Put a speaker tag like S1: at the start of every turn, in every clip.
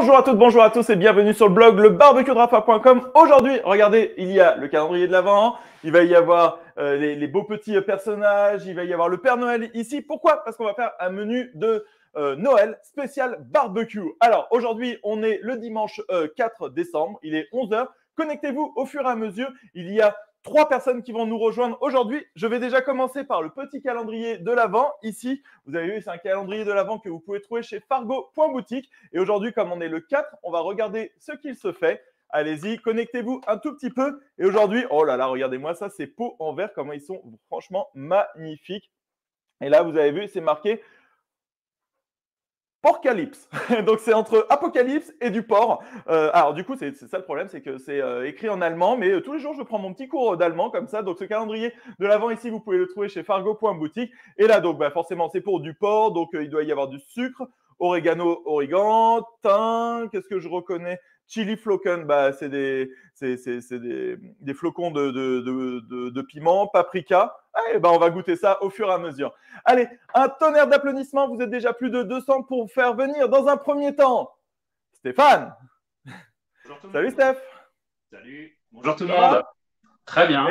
S1: Bonjour à toutes, bonjour à tous et bienvenue sur le blog le barbecuedrafa.com. Aujourd'hui, regardez, il y a le calendrier de l'Avent, il va y avoir euh, les, beaux petits euh, personnages, il va y avoir le Père Noël ici. Pourquoi? Parce qu'on va faire un menu de euh, Noël spécial barbecue. Alors aujourd'hui, on est le dimanche 4 décembre, il est 11h. Connectez-vous au fur et à mesure. Il y a trois personnes qui vont nous rejoindre aujourd'hui. Je vais déjà commencer par le petit calendrier de l'Avent. Ici, vous avez vu, c'est un calendrier de l'Avent que vous pouvez trouver chez fargo.boutique. Et aujourd'hui, comme on est le 4, on va regarder ce qu'il se fait. Allez-y, connectez-vous un tout petit peu. Et aujourd'hui, oh là là, regardez-moi ça, c'est peau en verre, comment ils sont franchement magnifiques. Et là, vous avez vu, c'est marqué Porcalypse. Donc c'est entre Apocalypse et du porc. Euh, alors du coup, c'est ça le problème, c'est que c'est euh, écrit en allemand, mais euh, tous les jours, je prends mon petit cours d'allemand comme ça. Donc ce calendrier de l'avant ici, vous pouvez le trouver chez fargo.boutique. Et là, donc bah, forcément, c'est pour du porc, donc il doit y avoir du sucre, oregano, origan, thym, qu'est-ce que je reconnais? Chili flocken, bah, c'est des, des, des, flocons de, de, de, piment, paprika. Eh ben, on va goûter ça au fur et à mesure. Allez, un tonnerre d'applaudissements. Vous êtes déjà plus de 200 pour faire venir dans un premier temps Stéphane. Salut Steph.
S2: Salut. Bonjour tout le monde. Très bien.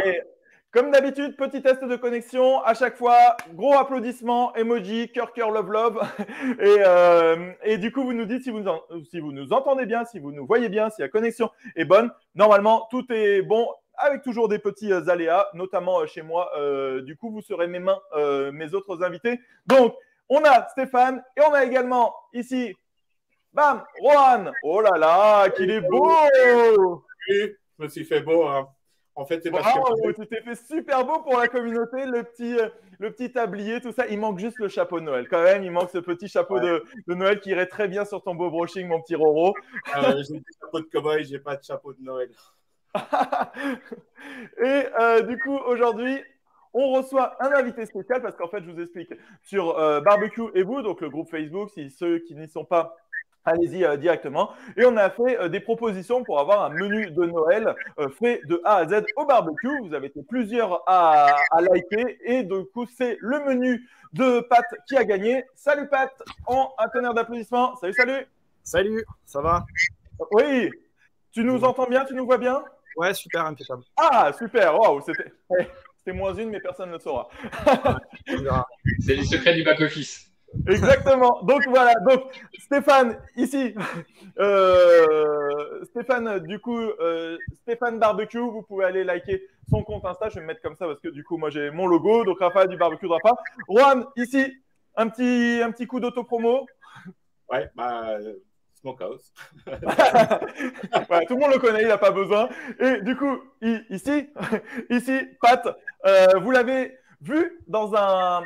S1: Comme d'habitude, petit test de connexion. À chaque fois, gros applaudissements, emoji, cœur, cœur, love, love. Et, euh, et, du coup, vous nous dites si vous, si vous nous entendez bien, si vous nous voyez bien, si la connexion est bonne. Normalement, tout est bon avec toujours des petits euh, aléas, notamment euh, chez moi. du coup, vous serez mes mains, mes autres invités. Donc, on a Stéphane et on a également ici, bam, Rohan. Oh là là, qu'il est beau
S3: Oui, je me suis fait beau. Hein. En fait, c'est parce
S1: que. Tu t'es fait super beau pour la communauté, le petit, euh, le petit tablier, tout ça. Il manque juste le chapeau de Noël. Quand même, il manque ce petit chapeau de, Noël qui irait très bien sur ton beau brushing, mon petit Roro.
S3: Ah j'ai un chapeau de cowboy, j'ai pas de chapeau de Noël.
S1: Et euh, du coup, aujourd'hui, on reçoit un invité spécial parce qu'en fait, je vous explique sur euh, Barbecue et vous, donc le groupe Facebook, si ceux qui n'y sont pas Allez-y euh, directement. Et on a fait euh, des propositions pour avoir un menu de Noël euh, fait de A à Z au barbecue. Vous avez été plusieurs à, liker. Et du coup, c'est le menu de Pat qui a gagné. Salut Pat, en un tonnerre d'applaudissements. Salut, salut.
S4: Salut, ça va?
S1: Oui. Tu nous entends bien? Tu nous vois bien?
S4: Ouais, super, impeccable.
S1: Ah, super. Waouh, c'était. moins une, mais personne ne le saura.
S2: c'est les secrets du back-office.
S1: Exactement. Donc voilà. Donc Stéphane ici, euh, Stéphane du coup, euh, Stéphane Barbecue, vous pouvez aller liker son compte Insta. Je vais me mettre comme ça parce que du coup moi j'ai mon logo. Donc Rafa du barbecue de Rafa. Juan ici, un petit un petit coup d'auto-promo.
S3: Ouais, bah. Smokehouse.
S1: ouais, tout le monde le connaît, il n'a pas besoin. Et du coup, ici, ici, Pat, euh, vous l'avez vu dans un,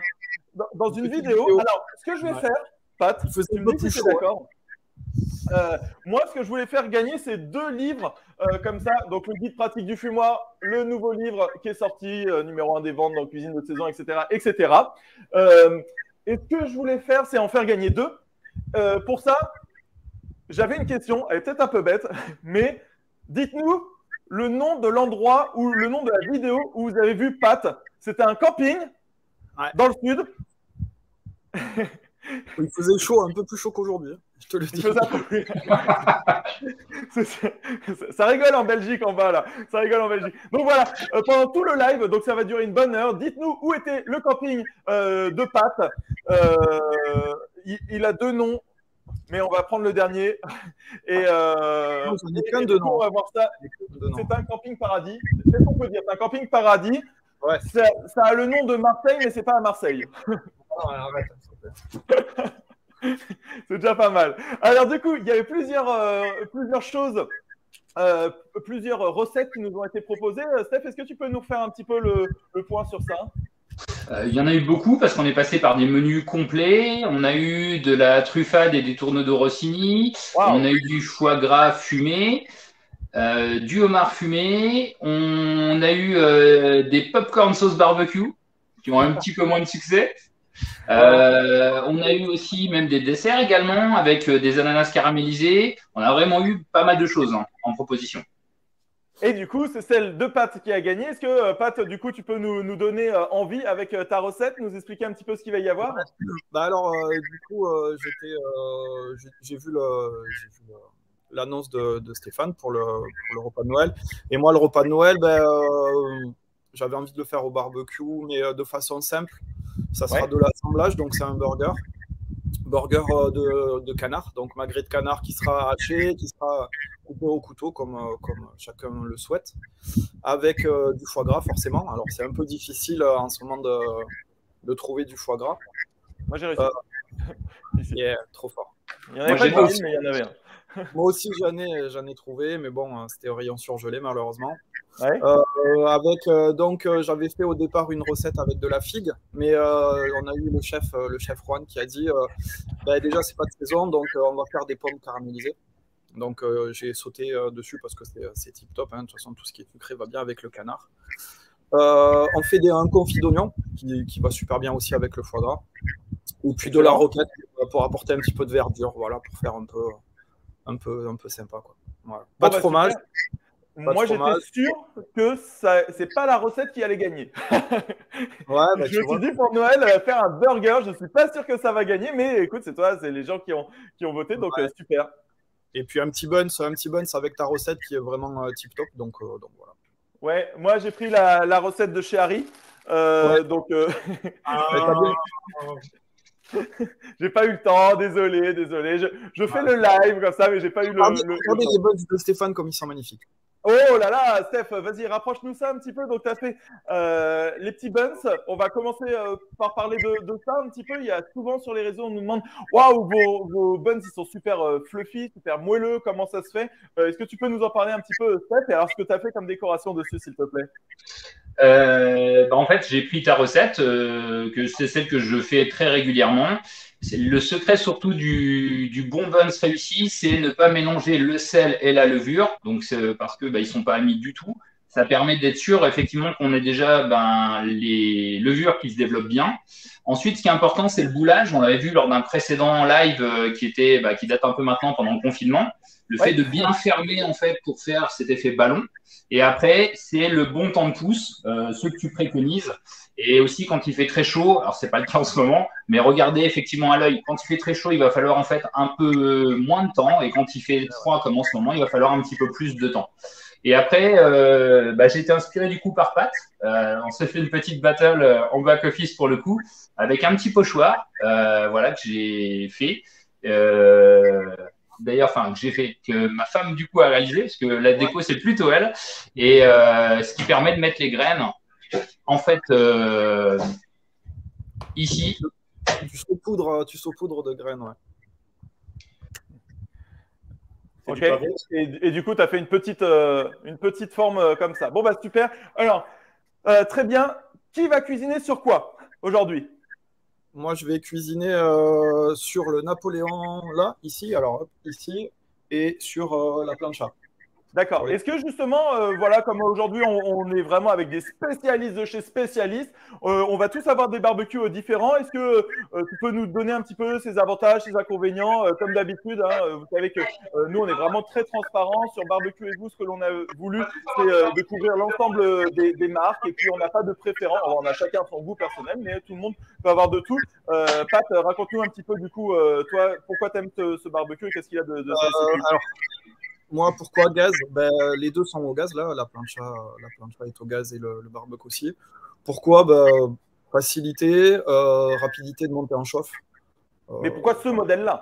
S1: dans, une vidéo. Alors, ce que je vais faire, Pat, tu me dis si d'accord. Euh, moi, ce que je voulais faire gagner, c'est deux livres euh, comme ça. Donc, le guide pratique du fumoir, le nouveau livre qui est sorti, euh, numéro un des ventes dans cuisine de saison, etc. etc. et ce que je voulais faire, c'est en faire gagner deux. pour ça, j'avais une question, elle est peut-être un peu bête, mais dites-nous le nom de l'endroit ou le nom de la vidéo où vous avez vu Pat. C'était un camping dans le sud.
S4: Il faisait chaud, un peu plus chaud qu'aujourd'hui. Hein, je te le dis.
S1: ça rigole en Belgique en bas là. Ça rigole en Belgique. Donc voilà, euh, pendant tout le live, donc ça va durer une bonne heure. Dites-nous où était le camping euh, de Pat. Euh, il, a deux noms, mais on va prendre le dernier. Et,
S4: de noms.
S1: On va voir ça. C'est un camping paradis. C'est qu'on peut dire. C'est un camping paradis. Ouais. Ça, ça, a le nom de Marseille, mais c'est pas à Marseille. c'est déjà pas mal. Alors du coup, il y avait plusieurs, euh, plusieurs choses, euh, plusieurs recettes qui nous ont été proposées. Euh, Steph, est-ce que tu peux nous faire un petit peu le, point sur ça?
S2: Il y en a eu beaucoup parce qu'on est passé par des menus complets. On a eu de la truffade et des tourneaux de Rossini. On a eu du foie gras fumé. Euh, du homard fumé. On a eu euh, des popcorn sauce barbecue qui ont un petit peu moins de succès. Euh, on a eu aussi même des desserts également avec des ananas caramélisés. On a vraiment eu pas mal de choses hein, en proposition.
S1: Et du coup, c'est celle de Pat qui a gagné. Est-ce que Pat, du coup, tu peux nous, nous donner envie avec ta recette, nous expliquer un petit peu ce qu'il va y avoir?
S4: Bah Alors, du coup, j'ai vu l'annonce de, de, Stéphane pour le, pour le, repas de Noël. Et moi, le repas de Noël, ben, j'avais envie de le faire au barbecue, mais de façon simple. Ça sera de l'assemblage, donc c'est un burger burger euh, de, canard, donc magret de canard qui sera haché, qui sera coupé au couteau comme, euh, comme chacun le souhaite, avec euh, du foie gras forcément. Alors c'est un peu difficile en ce moment de, de trouver du foie gras.
S1: Moi j'ai réussi.
S4: yeah, trop fort.
S1: Il y en avait pas de mais il y en avait un.
S4: Moi aussi, j'en ai, j'en ai trouvé, mais bon, hein, c'était au rayon surgelé, malheureusement. Euh, avec, euh, donc, euh, j'avais fait au départ une recette avec de la figue, mais on a eu le chef, le chef Juan qui a dit bah, déjà, c'est pas de saison, donc on va faire des pommes caramélisées. Donc, j'ai sauté dessus parce que c'est, tip top. Hein. De toute façon, tout ce qui est sucré va bien avec le canard. on fait des, un confit d'oignon qui, qui, va super bien aussi avec le foie gras. Et puis de la roquette pour apporter un petit peu de verdure, voilà, pour faire un peu un peu, un peu sympa. Quoi. Pas de bah, fromage.
S1: Moi, j'étais sûr que ça, c'est pas la recette qui allait gagner. ouais, bah, je me suis dit pour Noël, euh, faire un burger, je suis pas sûr que ça va gagner, mais écoute, c'est toi, c'est les gens qui ont, qui ont voté, donc euh, super.
S4: Et puis un petit buns, un petit buns avec ta recette qui est vraiment euh, tip top, donc, donc voilà.
S1: Ouais, moi j'ai pris la, la, recette de chez Harry, donc. Ah. j'ai pas eu le temps, désolé, désolé. Je, je fais le live comme ça, mais j'ai pas eu le.
S4: Regardez, les buns de Stéphane comme ils sont magnifiques.
S1: Oh là là, Steph, vas-y, rapproche-nous ça un petit peu. Donc, tu as fait euh, les petits buns. On va commencer euh, par parler de, ça un petit peu. Il y a souvent sur les réseaux, on nous demande Waouh, vos, buns, ils sont super euh, fluffy, super moelleux. Comment ça se fait? Est-ce que tu peux nous en parler un petit peu, Steph Et alors, ce que tu as fait comme décoration dessus, s'il te plaît?
S2: Bah en fait, j'ai pris ta recette, que c'est celle que je fais très régulièrement. Le secret surtout du, du bon buns réussi, c'est ne pas mélanger le sel et la levure. Donc, parce que bah, ils sont pas amis du tout. Ça permet d'être sûr effectivement qu'on ait déjà ben, les levures qui se développent bien. Ensuite, ce qui est important, c'est le boulage. On l'avait vu lors d'un précédent live euh, qui était, bah, qui date un peu maintenant pendant le confinement. Le fait de bien fermer en fait pour faire cet effet ballon. Et après, c'est le bon temps de pouce, euh, ce que tu préconises. Et aussi quand il fait très chaud, alors c'est pas le cas en ce moment, mais regardez effectivement à l'œil. Quand il fait très chaud, il va falloir en fait un peu moins de temps, et quand il fait froid comme en ce moment, il va falloir un petit peu plus de temps. Et après, euh, bah, j'ai été inspiré du coup par Pat. Euh, on s'est fait une petite battle euh, en back office pour le coup, avec un petit pochoir, euh, voilà que j'ai fait. Euh, d'ailleurs, enfin, que j'ai fait, que ma femme du coup a réalisé, parce que la déco c'est plutôt elle, et euh, ce qui permet de mettre les graines, en fait, euh, ici.
S4: Tu saupoudres, tu saupoudres de graines, ouais.
S1: Ok. Et, du coup, tu as fait une petite, euh, une petite forme comme ça. Bon, bah super. Alors, très bien. Qui va cuisiner sur quoi aujourd'hui?
S4: Moi, je vais cuisiner euh, sur le Napoléon, là, ici, alors ici, et sur euh, la plancha.
S1: D'accord. Est-ce que justement, euh, voilà, comme aujourd'hui, on, est vraiment avec des spécialistes de chez spécialistes, euh, on va tous avoir des barbecues euh, différents. Est-ce que tu peux nous donner un petit peu ses avantages, ses inconvénients Comme d'habitude, hein, vous savez que nous, on est vraiment très transparent sur Barbecue et vous. Ce que l'on a voulu, c'est de couvrir l'ensemble des, marques. Et puis, on n'a pas de préférence. on a chacun son goût personnel, mais tout le monde peut avoir de tout. Pat, raconte-nous un petit peu, du coup, toi, pourquoi tu aimes ce, barbecue et qu'est-ce qu'il y a de, de
S4: moi, pourquoi gaz? Ben, Les deux sont au gaz, là. La plancha, la plancha est au gaz et le, barbecue aussi. Pourquoi? Ben, Facilité, euh, rapidité de monter en chauffe.
S1: Euh, Mais pourquoi ce modèle-là?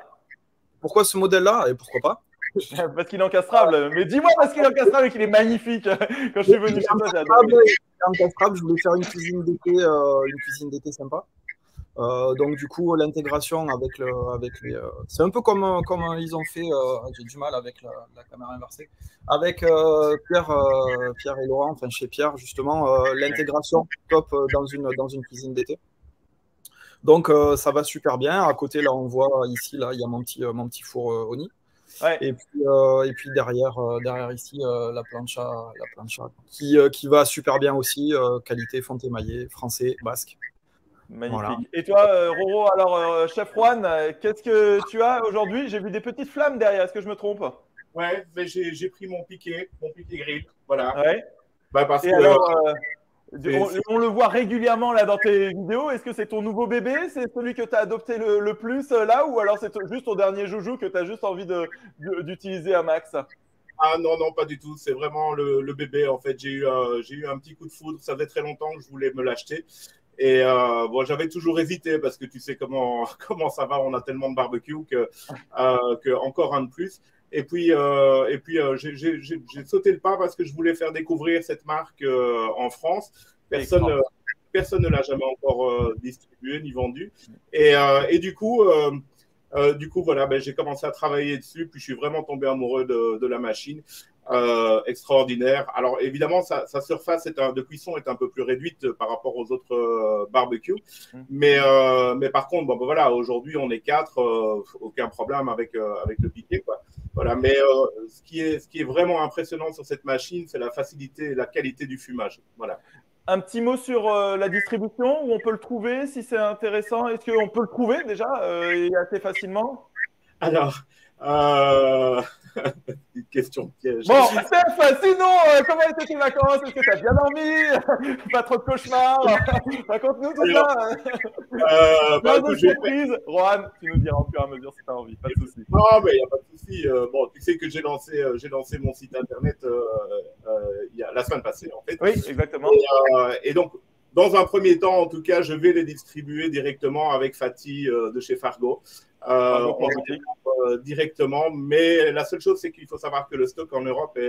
S4: Pourquoi ce modèle-là Et pourquoi pas?
S1: Parce qu'il est encastrable. Mais dis-moi parce qu'il est encastrable et qu'il est magnifique. Quand je suis venu chez toi,
S4: j'ai adoré. encastrable, je voulais faire une cuisine d'été, euh, une cuisine d'été sympa. Euh, donc du coup l'intégration avec le avec les euh, c'est un peu comme comme ils ont fait euh, j'ai du mal avec la, caméra inversée. Avec Pierre Pierre et Laurent enfin chez Pierre justement l'intégration top dans une dans une cuisine d'été. Donc ça va super bien. À côté là on voit ici là il y a mon petit mon petit four Oni Et puis, et puis derrière, derrière ici, la plancha, la plancha qui, qui va super bien aussi, qualité fond émaillé, français, basque.
S1: Magnifique. Et toi, euh, Roro, alors, euh, chef Juan, euh, qu'est-ce que tu as aujourd'hui? J'ai vu des petites flammes derrière, est-ce que je me trompe?
S3: Ouais, j'ai pris mon piqué, mon piqué grill. Voilà.
S1: Ouais.
S3: Bah, parce
S1: Et
S3: que,
S1: alors, euh, on, on le voit régulièrement là dans tes vidéos. Est-ce que c'est ton nouveau bébé? C'est celui que tu as adopté le, le plus là? Ou alors c'est juste ton dernier joujou que tu as juste envie de- de- d'utiliser à max?
S3: Ah non, non, pas du tout. C'est vraiment le, le bébé. En fait, j'ai eu, euh, j'ai eu un petit coup de foudre. Ça faisait très longtemps que je voulais me l'acheter. Et euh, bon, j'avais toujours hésité parce que tu sais comment, comment ça va. On a tellement de barbecue que, euh, que encore un de plus. Et puis, euh, et puis j'ai- sauté le pas parce que je voulais faire découvrir cette marque en France. Personne, personne ne l'a jamais encore euh, distribué ni vendu. Et, et du coup, du coup, voilà, ben, j'ai commencé à travailler dessus, puis je suis vraiment tombé amoureux de, de la machine. Euh, extraordinaire. Alors évidemment, sa, sa surface est un- de cuisson est un peu plus réduite par rapport aux autres euh, barbecues,
S1: Mm.
S3: mais, euh, mais par contre, bon, ben, voilà, aujourd'hui on est quatre, euh, aucun problème avec, euh, avec le piqué. Quoi. Voilà, mais euh, ce, qui est, ce qui est vraiment impressionnant sur cette machine, c'est la facilité et la qualité du fumage. Voilà.
S1: Un petit mot sur euh, la distribution, où on peut le trouver, si c'est intéressant. Est-ce qu'on peut le trouver déjà euh, et assez facilement?
S3: Alors, euh... une question piège.
S1: Bon, Steph, sinon, euh, comment étaient tes vacances? Est-ce que tu as bien dormi? Pas trop de cauchemars? Raconte-nous tout ça.
S3: Euh, bah,
S1: Pas
S3: écoute,
S1: de
S3: je.
S1: Rohan, tu nous diras au fur et à mesure si tu as envie, pas de souci.
S3: Non, mais il n'y a pas de souci. Euh, bon, tu sais que j'ai lancé, euh, j'ai lancé mon site internet euh, euh, y a, la semaine passée, en fait.
S1: Oui, exactement.
S3: Euh, et donc, dans un premier temps, en tout cas, je vais les distribuer directement avec Fatih euh, de chez Fargo. Euh, on euh, directement, mais la seule chose, c'est qu'il faut savoir que le stock en Europe est,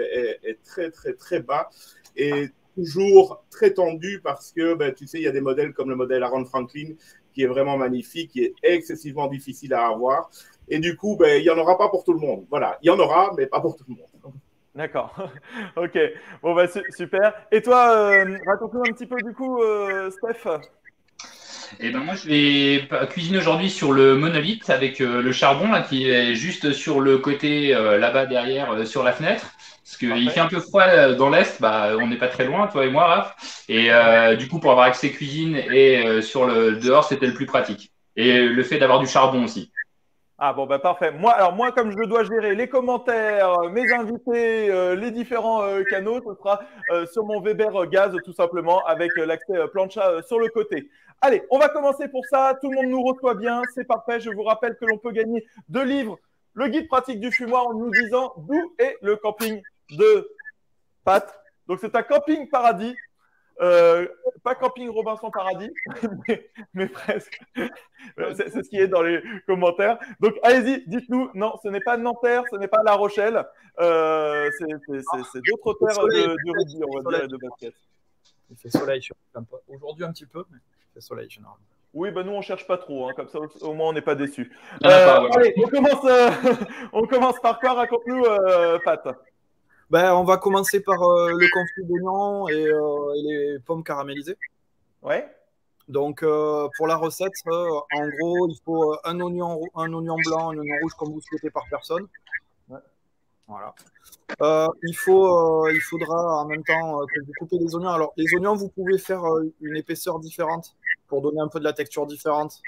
S3: est- est très, très, très bas et toujours très tendu parce que, ben, tu sais, il y a des modèles comme le modèle Aaron Franklin qui est vraiment magnifique, qui est excessivement difficile à avoir. Et du coup, ben, il n'y en aura pas pour tout le monde. Voilà, il y en aura, mais pas pour tout le monde.
S1: D'accord. ok. Bon, bah, su- super. Et toi, euh, raconte-nous un petit peu du coup, Steph.
S2: Et ben moi je vais pas- cuisiner aujourd'hui sur le monolithe avec euh, le charbon là qui est juste sur le côté euh, là-bas derrière euh, sur la fenêtre. Parce qu'il fait un peu froid euh, dans l'est, bah on n'est pas très loin toi et moi Raph. Et euh, du coup pour avoir accès cuisine et euh, sur le dehors c'était le plus pratique. Et le fait d'avoir du charbon aussi.
S1: Ah bon, bah parfait. Moi, alors moi, comme je dois gérer les commentaires, euh, mes invités, euh, les différents euh, canaux, ce sera sur mon Weber Gaz tout simplement avec l'accès plancha sur le côté. Allez, on va commencer pour ça. Tout le monde nous reçoit bien, c'est parfait. Je vous rappelle que l'on peut gagner deux livres, le guide pratique du fumoir en nous disant d'où est le camping de Pat. Donc c'est un camping paradis. Euh, pas camping Robinson Paradis, mais, mais presque. C'est ce qui est dans les commentaires. Donc, allez-y, dites-nous. Non, ce n'est pas Nanterre, ce n'est pas La Rochelle. Euh, c'est c'est- d'autres terres de, de rugby, on va dire, et de basket.
S4: Il fait soleil Aujourd'hui un petit peu, mais il fait soleil généralement.
S1: Oui, ben nous, on cherche pas trop. hein, comme ça, au, moins, on n'est pas déçus.
S2: Il y en a pas,
S1: Euh,
S2: ouais.
S1: Allez, on commence, euh, on commence par quoi? Raconte-nous, euh, Pat.
S4: Ben, on va commencer par euh, le confit d'oignons et, euh, et les pommes caramélisées.
S1: Ouais
S4: Donc, euh, pour la recette, en gros, il faut un oignon, un oignon blanc, un oignon rouge, comme vous souhaitez par personne.
S1: Ouais.
S4: Voilà. Il, faut, il faudra en même temps que vous coupez les oignons. Alors, les oignons, vous pouvez faire une épaisseur différente pour donner un peu de la texture différente.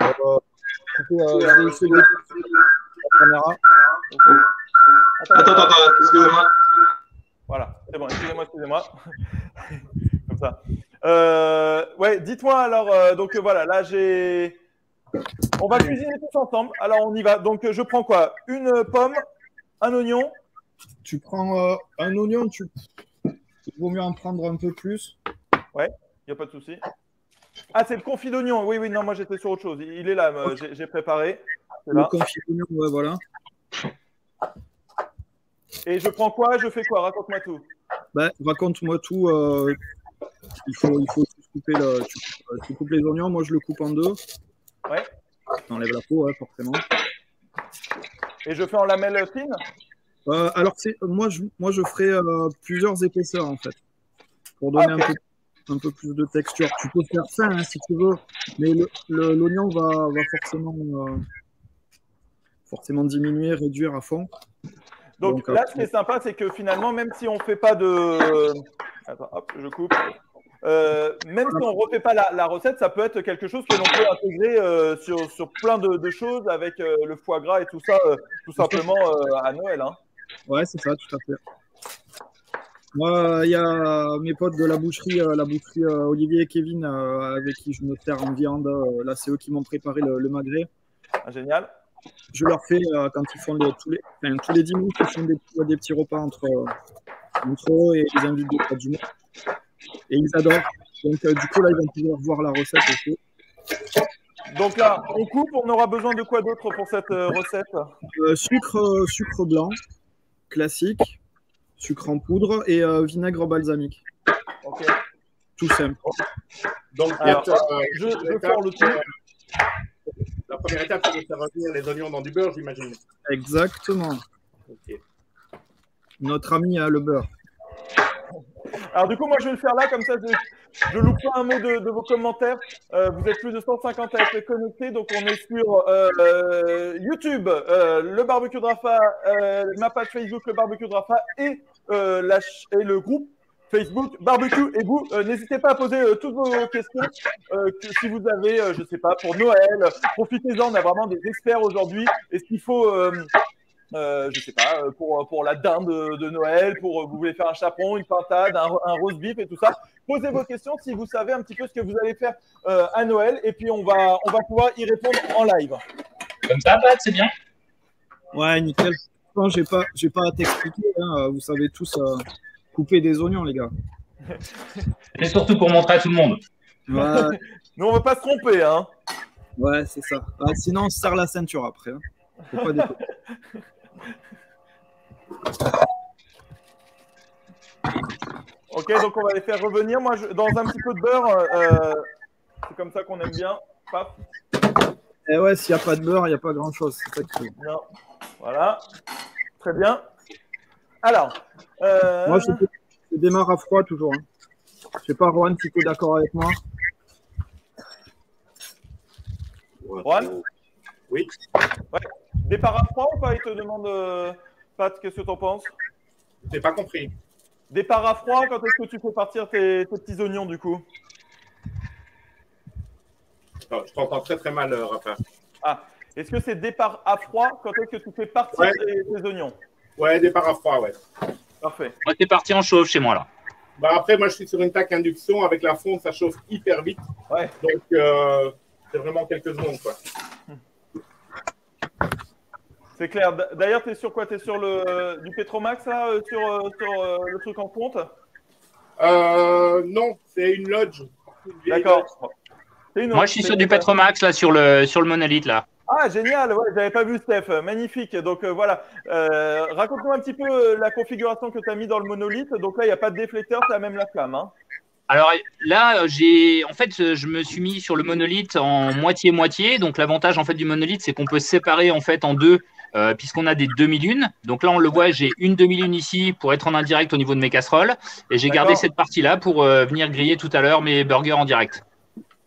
S4: Couper, de- la caméra.
S5: Attends, attends, attends, excusez-moi.
S1: Voilà, c'est bon, excusez-moi, excusez-moi. Comme ça. Euh, ouais, dites-moi alors, euh, donc euh, voilà, là j'ai. On va cuisiner tous ensemble. Alors on y va. Donc je prends quoi? Une pomme, un oignon.
S4: Tu prends euh, un oignon, tu... il vaut mieux en prendre un peu plus.
S1: Il n'y a pas de souci. Ah, c'est le confit d'oignon. Oui, oui, non, moi j'étais sur autre chose. Il est là, j'ai- préparé. C'est
S4: Le confit d'oignon, ouais, voilà.
S1: Et je prends quoi? Je fais quoi? Raconte-moi tout.
S4: Ben, raconte-moi tout. euh, il faut, il faut couper tu, euh, tu coupes les oignons. Moi, je le coupe en deux.
S1: Ouais.
S4: T'enlèves la peau, ouais, forcément.
S1: Et je fais en lamelles fines
S4: Euh, alors, c'est, moi, je, moi, je ferai euh, plusieurs épaisseurs, en fait, pour donner un, peu, un peu plus de texture. Tu peux faire fin, hein, si tu veux, mais l'oignon va, va forcément, forcément diminuer, réduire à fond.
S1: Donc,
S4: Donc,
S1: là, ce qui est sympa, c'est que finalement, même si on fait pas de. Attends, hop, je coupe. Euh, même si on ne refait pas la, la recette, ça peut être quelque chose que l'on peut intégrer euh, sur, sur plein de, de choses avec euh, le foie gras et tout ça, tout simplement à Noël. hein.
S4: Ouais, c'est ça, tout à fait. Il y a mes potes de la boucherie, la boucherie Olivier et Kevin, avec qui je me sers en viande. là, c'est eux qui m'ont préparé le, magret.
S1: Ah, génial.
S4: Je leur fais quand ils font tous, les, tous les dimanches, ils font des, des petits repas entre, entre eux et les invités du monde. Et ils adorent. Donc, du coup, là, ils vont pouvoir voir la recette aussi.
S1: Donc là, on coupe, on aura besoin de quoi d'autre pour cette euh, recette?
S4: Euh, sucre, euh, sucre blanc, classique, sucre en poudre et vinaigre balsamique.
S1: Ok.
S4: Tout simple.
S3: Donc, je, vais faire le tour. La première étape, c'est de faire revenir les oignons dans du beurre, j'imagine.
S4: Exactement. Notre ami a le beurre.
S1: Alors du coup, moi, je vais le faire là, comme ça, je, ne loupe pas un mot de, vos commentaires. Euh, vous êtes plus de 150 à être connectés, donc on est sur euh, euh, YouTube, le barbecue de Rafa, ma page Facebook, le barbecue de Rafa, et, la, et le groupe Facebook Barbecue. Et vous, n'hésitez pas à poser toutes vos questions si vous avez, je ne sais pas, pour Noël. Profitez-en, on a vraiment des experts aujourd'hui. Est-ce qu'il faut euh, je sais pas, euh, pour, pour la dinde de, Noël, pour euh, vous voulez faire un chaperon, une pintade, un, un rose beef et tout ça. Posez vos questions si vous savez un petit peu ce que vous allez faire euh, à Noël et puis on va, on va pouvoir y répondre en live.
S2: Comme ça, Pat, c'est bien.
S4: Ouais, nickel. J'ai pas, j'ai pas à t'expliquer. Hein. Vous savez tous couper des oignons, les gars.
S2: Et surtout pour montrer à tout le monde.
S4: Ouais.
S1: Nous, on veut pas se tromper, hein.
S4: Ouais, c'est ça. Ah, sinon, on se serre la ceinture après. Hein. Faut pas
S1: Ok, donc on va les faire revenir. Moi, je, dans un petit peu de beurre, euh, c'est comme ça qu'on aime bien. Paf.
S4: Et eh ouais, s'il n'y a pas de beurre, il n'y a pas grand-chose.
S1: Non. Voilà. Très bien. Alors. Euh...
S4: Moi, je, démarre à froid toujours. Hein. Je ne sais pas, Juan, si tu es d'accord avec moi.
S1: Juan
S3: Oui.
S1: Ouais. Départ à froid ou pas Il te demande, euh, Pat, qu'est-ce que tu en penses?
S3: J'ai pas compris.
S1: Départ à froid, quand est-ce que tu fais partir tes, petits oignons du coup?
S3: Je t'entends très très mal, euh, Raphaël.
S1: Ah, est-ce que c'est départ à froid quand est-ce que tu fais partir tes, oignons?
S3: Ouais, départ à froid, ouais.
S1: Parfait.
S2: Moi, t'es parti en chauffe chez moi là.
S3: Bah après, moi, je suis sur une tac induction avec la fonte, ça chauffe hyper vite.
S1: Ouais.
S3: Donc, euh, c'est vraiment quelques secondes, quoi.
S1: C'est clair. D'ailleurs, tu es sur quoi? Tu es sur le, du Petromax, là, euh, sur, euh, sur euh, le truc en compte
S3: Non, c'est une lodge.
S1: D'accord.
S2: Moi, je suis sur du Petromax, là, sur le, sur le monolithe, là.
S1: Ah, génial, ouais, j'avais pas vu Steph, magnifique. Donc voilà, raconte-nous un petit peu la configuration que tu as mis dans le monolithe. Donc là, il n'y a pas de déflecteur, c'est même la flamme. Hein.
S2: Alors là, j'ai en fait, je me suis mis sur le monolithe en moitié-moitié. Donc l'avantage en fait du monolithe, c'est qu'on peut se séparer en fait en deux euh, puisqu'on a des demi-lunes. Donc là, on le voit, j'ai une demi-lune ici pour être en indirect au niveau de mes casseroles. Et j'ai gardé cette partie-là pour euh, venir griller tout à l'heure mes burgers en direct,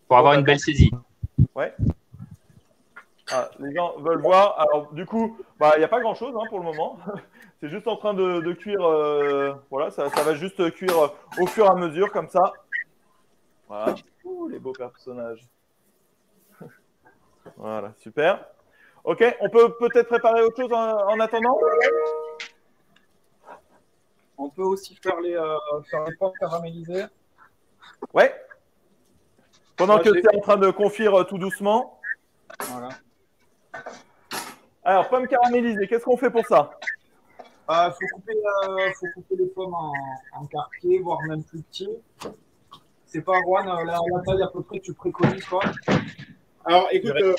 S2: pour avoir une belle saisie.
S1: Ouais. Ah, les gens veulent voir. Alors, du coup, bah, il n'y a pas grand-chose hein, pour le moment. C'est juste en train de, cuire. Euh, voilà, ça, va juste cuire au fur et à mesure, comme ça. Voilà. les beaux personnages. voilà, super. Ok, on peut peut-être préparer autre chose en, attendant?
S4: On peut aussi faire les, euh, faire les pommes caramélisées.
S1: Ouais. Pendant que tu es en train de confire euh, tout doucement.
S4: Voilà.
S1: Alors, pommes caramélisées, qu'est-ce qu'on fait pour ça?
S4: Il euh, faut, couper, faut couper les pommes en, en, quartier, voire même plus petits. C'est pas, Juan, la, la taille à peu près que tu préconises, quoi
S3: alors, écoute, euh,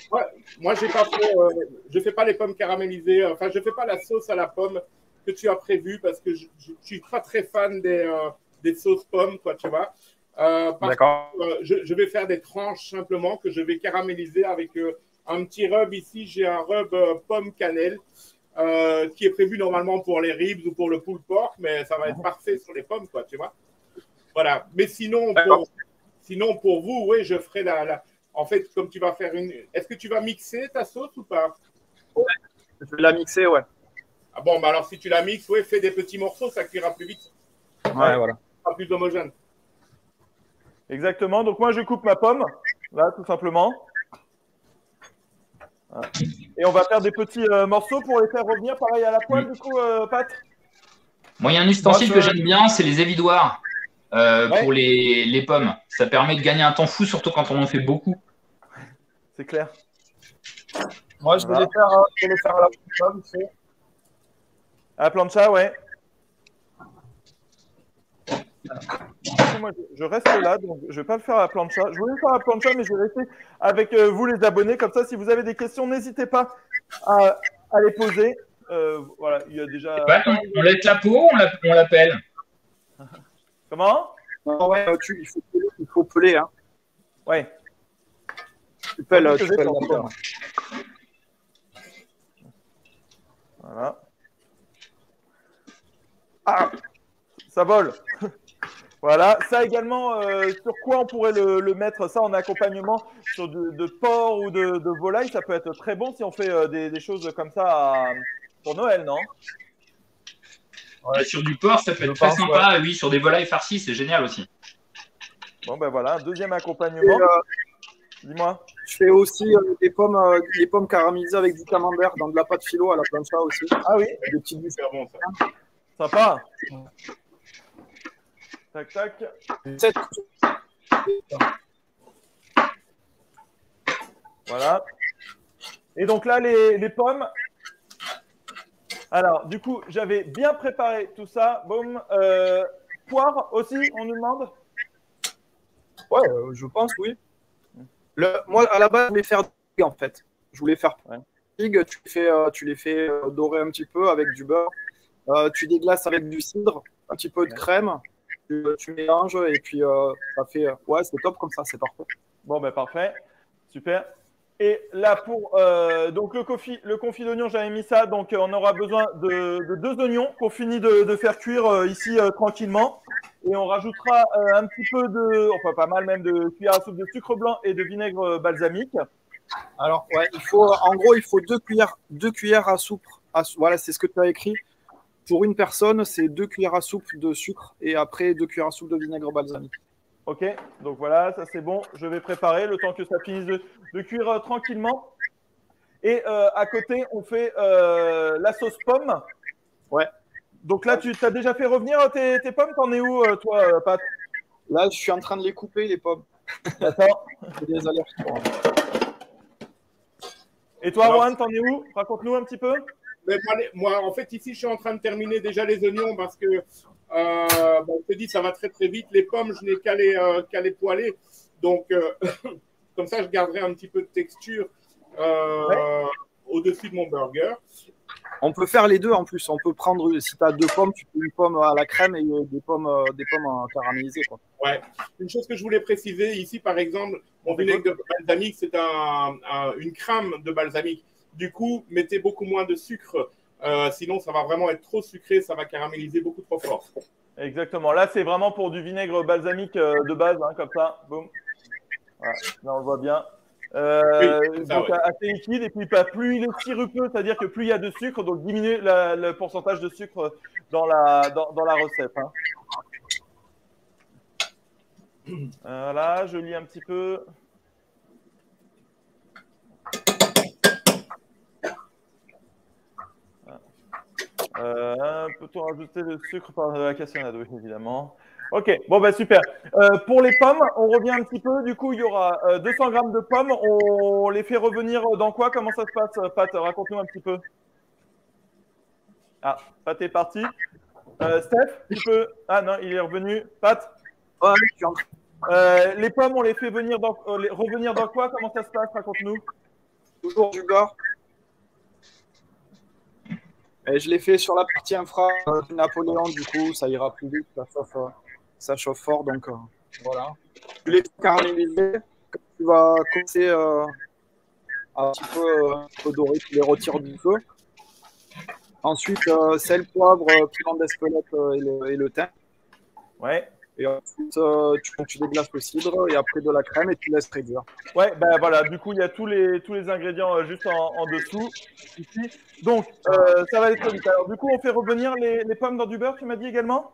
S3: moi, j'ai pas euh, je fais pas les pommes caramélisées. Enfin, je fais pas la sauce à la pomme que tu as prévue parce que je, ne suis pas très fan des, euh, des sauces pommes, quoi, tu vois.
S1: D'accord.
S3: Je, vais faire des tranches simplement que je vais caraméliser avec un petit rub ici. J'ai un rub pomme cannelle qui est prévu normalement pour les ribs ou pour le pulled pork, mais ça va être parfait sur les pommes, quoi, tu vois. Voilà. Mais sinon, pour, sinon pour vous, oui, je ferai la en fait, comme tu vas faire une. Est-ce que tu vas mixer ta sauce ou pas?
S1: Ouais, je vais la mixer, ouais.
S3: Ah bon, bah alors si tu la mixes, ouais, fais des petits morceaux, ça cuira plus vite.
S1: Ouais, voilà.
S3: Ça sera plus homogène.
S1: Exactement. Donc moi, je coupe ma pomme, là, tout simplement. Et on va faire des petits euh, morceaux pour les faire revenir, pareil à la poêle, du coup, euh, Pat
S2: Moi, il y a un ustensile que j'aime bien, c'est les évidoirs euh, pour les, les, pommes. Ça permet de gagner un temps fou, surtout quand on en fait beaucoup.
S1: C'est clair.
S4: Moi, je vais, les faire, euh, je vais les faire à la plancha,
S1: À la plancha, ouais. Moi, je reste là, donc je ne vais pas le faire à la plancha. Je voulais le faire à la plancha, mais je vais rester avec euh, vous, les abonnés. Comme ça, si vous avez des questions, n'hésitez pas à, à, les poser. Euh, voilà, il y a déjà.
S2: on laisse la peau, on l'appelle.
S1: Comment?
S4: Ouais, tu, il, faut peler, il faut peler. Hein.
S1: Ouais.
S4: Tu pelles, tu pelles
S1: Voilà. Ah Ça vole Voilà, ça également, euh, sur quoi on pourrait le, le, mettre ça en accompagnement Sur de, de porc ou de, de, volaille, ça peut être très bon si on fait euh, des, des, choses comme ça à, pour Noël, non?
S2: Ouais. Sur du porc, ça peut être très sympa. Ouais. Oui, sur des volailles farcies, c'est génial aussi.
S1: Bon, ben voilà, deuxième accompagnement. Euh, Dis-moi.
S4: Je fais aussi euh, des pommes, euh, des pommes caramélisées avec du camembert dans de la pâte philo à la plancha aussi.
S1: Ah oui
S4: Des petits
S3: super bon ça.
S1: Sympa. Tac, tac. Voilà. Et donc là, les, les pommes. Alors, du coup, j'avais bien préparé tout ça. Boum. Euh, poire aussi, on nous demande
S4: Ouais, euh, je pense, oui. Le, moi, à la base, je voulais faire des en fait. Je voulais faire ouais. tu les fais, euh, tu les fais euh, dorer un petit peu avec du beurre. Tu déglaces avec du cidre, un petit peu de crème. Tu, tu, mélanges et puis euh, ça fait. Ouais, c'est top comme ça, c'est parfait.
S1: Bon, ben parfait. Super. Et là, pour euh, donc le confit, le confit d'oignon, j'avais mis ça. Donc, on aura besoin de, de deux oignons qu'on finit de, de, faire cuire euh, ici euh, tranquillement. Et on rajoutera euh, un petit peu de, enfin pas mal même de cuillère à soupe de sucre blanc et de vinaigre balsamique.
S4: Alors, ouais, il faut, en gros, il faut deux cuillères, deux cuillères à soupe. À, voilà, c'est ce que tu as écrit. Pour une personne, c'est deux cuillères à soupe de sucre et après deux cuillères à soupe de vinaigre balsamique.
S1: Ok, donc voilà, ça c'est bon. Je vais préparer le temps que ça finisse de, de cuire euh, tranquillement. Et euh, à côté, on fait euh, la sauce pomme.
S4: Ouais.
S1: Donc là, tu as déjà fait revenir tes, tes pommes? T'en es où, toi, Pat?
S4: Là, je suis en train de les couper, les pommes.
S1: D'accord.
S4: des
S1: Et toi, Juan, t'en es où? Raconte-nous un petit peu.
S3: Mais moi, moi, en fait, ici, je suis en train de terminer déjà les oignons parce que euh, je te dis, ça va très très vite. Les pommes, je n'ai qu'à les, euh, qu'à les poêler. Donc, euh, comme ça, je garderai un petit peu de texture ouais. au-dessus de mon burger.
S4: On peut faire les deux en plus. On peut prendre, si tu as deux pommes, tu fais une pomme à la crème et des pommes, des pommes caramélisées. Quoi.
S3: Ouais. Une chose que je voulais préciser ici, par exemple, mon vinaigre de balsamique, c'est un, un, une crème de balsamique. Du coup, mettez beaucoup moins de sucre euh, sinon, ça va vraiment être trop sucré, ça va caraméliser beaucoup trop fort.
S1: Exactement. Là, c'est vraiment pour du vinaigre balsamique euh, de base, hein, comme ça. Boum. Voilà. Là, on le voit bien. Euh, oui, ça, donc ouais. assez liquide et puis pas plus il est sirupeux, c'est-à-dire que plus il y a de sucre, donc diminuer le pourcentage de sucre dans la, dans, dans la recette. Hein. Voilà, je lis un petit peu. Euh, Peut-on rajouter le sucre par la cassonade Oui, évidemment. Ok, bon, bah super. Euh, pour les pommes, on revient un petit peu. Du coup, il y aura euh, 200 grammes de pommes. On les fait revenir dans quoi? Comment ça se passe, Pat? Raconte-nous un petit peu. Ah, Pat est parti. Euh, Steph, tu peux. Ah non, il est revenu. Pat?
S4: Ouais,
S1: euh, Les pommes, on les fait venir dans... Les... revenir dans quoi? Comment ça se passe? Raconte-nous.
S4: Toujours du beurre. Je l'ai fait sur la partie infra euh, Napoléon, du coup, ça ira plus vite, ça chauffe, euh, ça chauffe fort, donc euh, voilà. Les tu vas commencer euh, un petit peu, peu doré, tu les retires du feu. Ensuite, euh, sel, poivre, piment d'Espelette et, et le thym.
S1: Ouais.
S4: Et ensuite, euh, tu, tu déglaces le cidre et après de la crème et tu laisses réduire.
S1: Ouais, ben voilà, du coup, il y a tous les, tous les ingrédients euh, juste en, en dessous. Ici. Donc, euh, ça va aller très vite. Alors, du coup, on fait revenir les, les pommes dans du beurre, tu m'as dit également?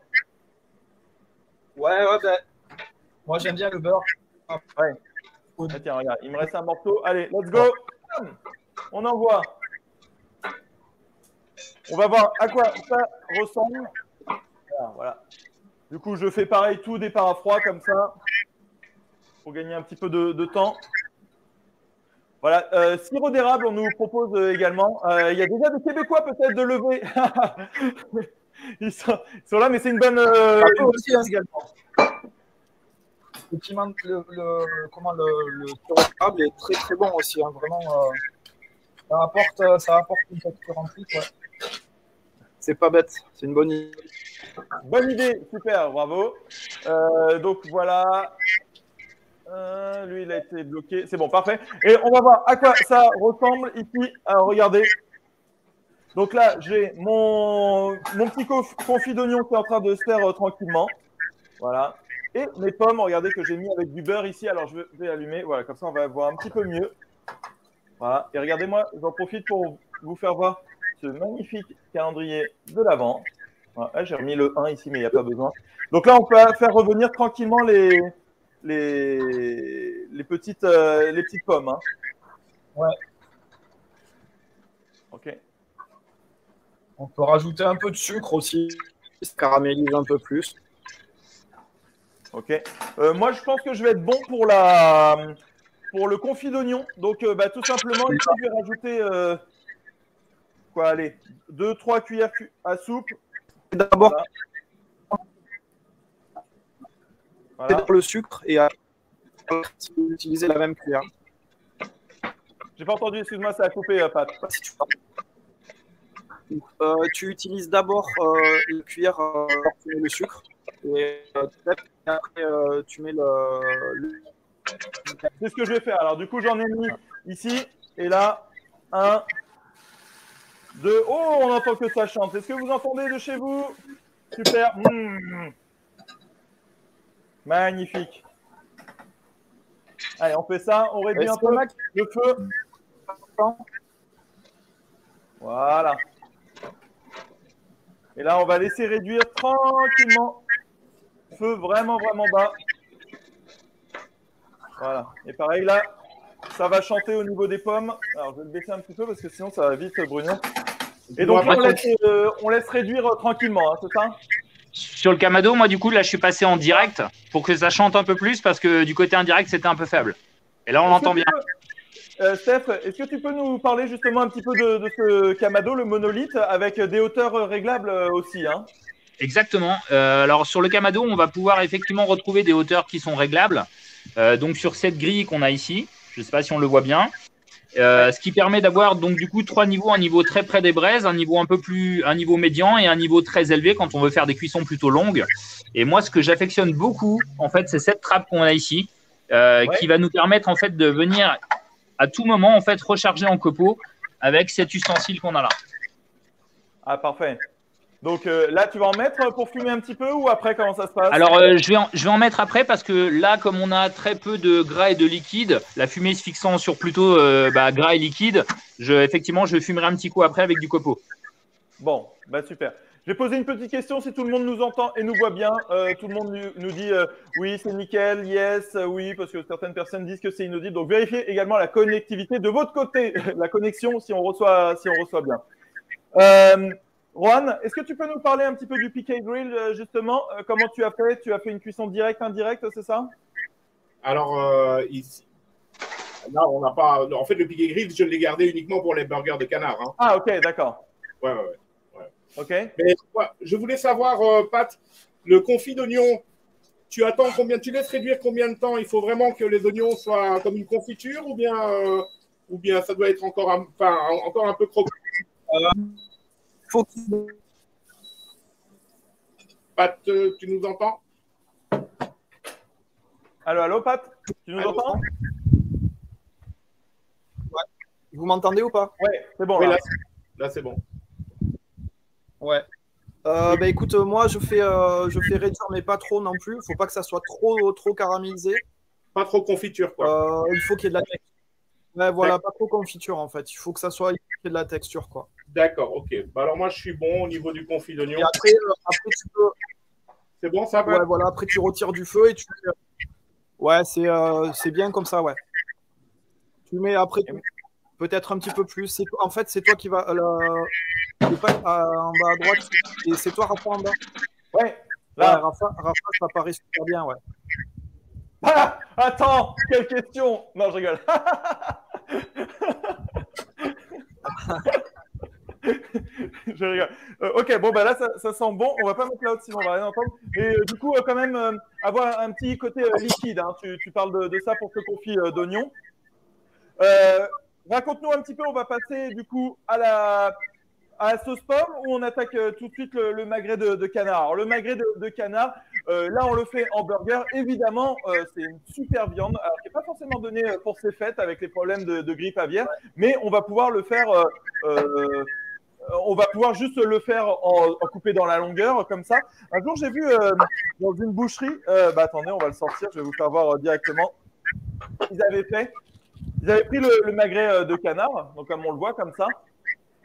S4: Ouais, ouais, ben. Moi, j'aime bien le beurre.
S1: Ouais. Ah, tiens, regarde, il me reste un morceau. Allez, let's go. On envoie. On va voir à quoi ça ressemble. voilà. Du coup, je fais pareil, tout départ à froid comme ça, pour gagner un petit peu de, temps. Voilà, euh, sirop d'érable, on nous propose euh, également. Euh, il y a déjà des Québécois peut-être de lever. ils, sont, là, mais c'est une bonne. Euh,
S4: aussi, hein, également. Effectivement, le, le, comment, le, le sirop d'érable est très très bon aussi. Hein, vraiment, ça, apporte, ça apporte une texture en plus. Ouais. C'est pas bête, c'est une bonne idée.
S1: Bonne idée, super, bravo. Euh, donc voilà. Euh, lui, il a été bloqué. C'est bon, parfait. Et on va voir à quoi ça ressemble ici. Alors, regardez. Donc là, j'ai mon, petit confit d'oignon qui est en train de se faire euh, tranquillement. Voilà. Et mes pommes, regardez que j'ai mis avec du beurre ici. Alors, je vais allumer. Voilà, comme ça, on va voir un petit peu mieux. Voilà. Et regardez-moi, j'en profite pour vous faire voir ce magnifique calendrier de l'Avent. J'ai remis le 1 ici, mais il n'y a pas besoin. Donc là, on peut faire revenir tranquillement les, les, les, petites, euh, les petites pommes. Hein.
S4: Ouais.
S1: Ok.
S4: On peut rajouter un peu de sucre aussi, ça caramélise un peu plus.
S1: Ok. Euh, moi, je pense que je vais être bon pour la pour le confit d'oignon. Donc, euh, bah, tout simplement, il je vais rajouter quoi, allez, 2-3 cuillères à soupe.
S4: D'abord, voilà. le sucre et à utiliser la même cuillère.
S1: J'ai pas entendu, excuse-moi, ça a coupé, euh, Pat.
S4: Euh, tu utilises d'abord euh, une cuillère euh, tu mets le sucre et après tu mets le.
S1: C'est ce que je vais faire. Alors, du coup, j'en ai mis ici et là, un, de Oh, on entend que ça chante. Est-ce que vous entendez de chez vous? Super. Mmh. Magnifique. Allez, on fait ça. On réduit un peu le feu. Voilà. Et là, on va laisser réduire tranquillement. Feu vraiment, vraiment bas. Voilà. Et pareil, là, ça va chanter au niveau des pommes. Alors, je vais le baisser un petit peu parce que sinon, ça va vite brunir. Et donc, euh, on laisse, réduire euh, tranquillement, hein, c'est ça?
S2: Sur le Kamado, moi, du coup, là, je suis passé en direct pour que ça chante un peu plus parce que du côté indirect, c'était un peu faible. Et là, on l'entend bien.
S1: Euh, Steph, est-ce que tu peux nous parler justement un petit peu de, ce Kamado, le monolithe, avec des hauteurs réglables aussi hein?
S2: Exactement. alors, sur le Kamado, on va pouvoir effectivement retrouver des hauteurs qui sont réglables. donc, sur cette grille qu'on a ici, je ne sais pas si on le voit bien, euh, ce qui permet d'avoir donc du coup trois niveaux, un niveau très près des braises, un niveau un peu plus, un niveau médian et un niveau très élevé quand on veut faire des cuissons plutôt longues. Et moi, ce que j'affectionne beaucoup, en fait, c'est cette trappe qu'on a ici, euh, qui va nous permettre en fait de venir à tout moment en fait recharger en copeaux avec cet ustensile qu'on a là.
S1: Ah parfait. Donc euh, là, tu vas en mettre pour fumer un petit peu ou après, comment ça se passe
S2: Alors, euh, je, vais en, je vais en mettre après parce que là, comme on a très peu de gras et de liquide, la fumée se fixant sur plutôt euh, bah, gras et liquide, je, effectivement, je fumerai un petit coup après avec du copeau.
S1: Bon, bah super. Je vais poser une petite question si tout le monde nous entend et nous voit bien. tout le monde nous dit oui, c'est nickel, yes, oui, parce que certaines personnes disent que c'est inaudible. Donc vérifiez également la connectivité de votre côté, la connexion si on reçoit, si on reçoit bien. Juan, est-ce que tu peux nous parler un petit peu du piqué grill, euh, justement euh, Comment tu as fait? Tu as fait une cuisson directe, indirecte, c'est ça?
S3: Alors, euh, ici, là, on n'a pas. En fait, le piqué grill, je l'ai gardé uniquement pour les burgers de canard. Hein.
S1: Ah, ok, d'accord.
S3: Ouais, ouais, ouais.
S1: Ok.
S3: Mais je voulais savoir, Pat, le confit d'oignon, tu attends combien Tu laisses réduire combien de temps? Il faut vraiment que les oignons soient comme une confiture ou bien, ou bien ça doit être encore un, enfin, encore un peu croquant? Pat, euh, tu nous entends?
S1: Allô, allô, Pat? Tu nous entends?
S4: Vous m'entendez ou pas?
S1: Ouais, c'est bon.
S3: là, c'est bon.
S4: Ouais. Euh, bah, écoute, moi je fais, euh, je fais réduire, mais pas trop non plus. Il faut pas que ça soit trop, trop caramélisé.
S3: Pas trop confiture, quoi.
S4: il faut qu'il y ait de la texture. Ouais, voilà, pas trop confiture en fait. Il faut que ça soit de la texture, quoi.
S3: D'accord, ok. Bah, alors moi je suis bon au niveau du confit d'oignon.
S4: Et après, euh, après tu peux.
S3: C'est bon ça
S4: Ouais, voilà. Après tu retires du feu et tu. Ouais, c'est euh, bien comme ça, ouais. Tu mets après peut-être un petit peu plus. En fait, c'est toi qui va. Euh, pas, en bas à droite et c'est toi après en bas. Ouais. Là, Rafa, Rafa, ça paraît super bien, ouais.
S1: Ah, attends, quelle question Non, je rigole. je rigole. Euh, ok, bon, bah là, ça, sent bon. On va pas mettre là haute sinon on va rien entendre. Et euh, du coup, euh, quand même, avoir un petit côté liquide. Hein. Tu, parles de, ça pour ce confit d'oignon. Raconte-nous un petit peu, on va passer du coup à la, à la sauce pomme ou on attaque tout de suite le, magret de, canard. Alors, le magret de, canard, là, on le fait en burger. Évidemment, c'est une super viande, alors qui n'est pas forcément donnée pour ces fêtes avec les problèmes de, grippe aviaire, mais on va pouvoir le faire on va pouvoir juste le faire en, coupé dans la longueur, comme ça. Un jour, j'ai vu euh, dans une boucherie, euh, bah attendez, on va le sortir, je vais vous faire voir euh, directement. Ils avaient fait, ils avaient pris le, magret de canard, donc comme on le voit comme ça.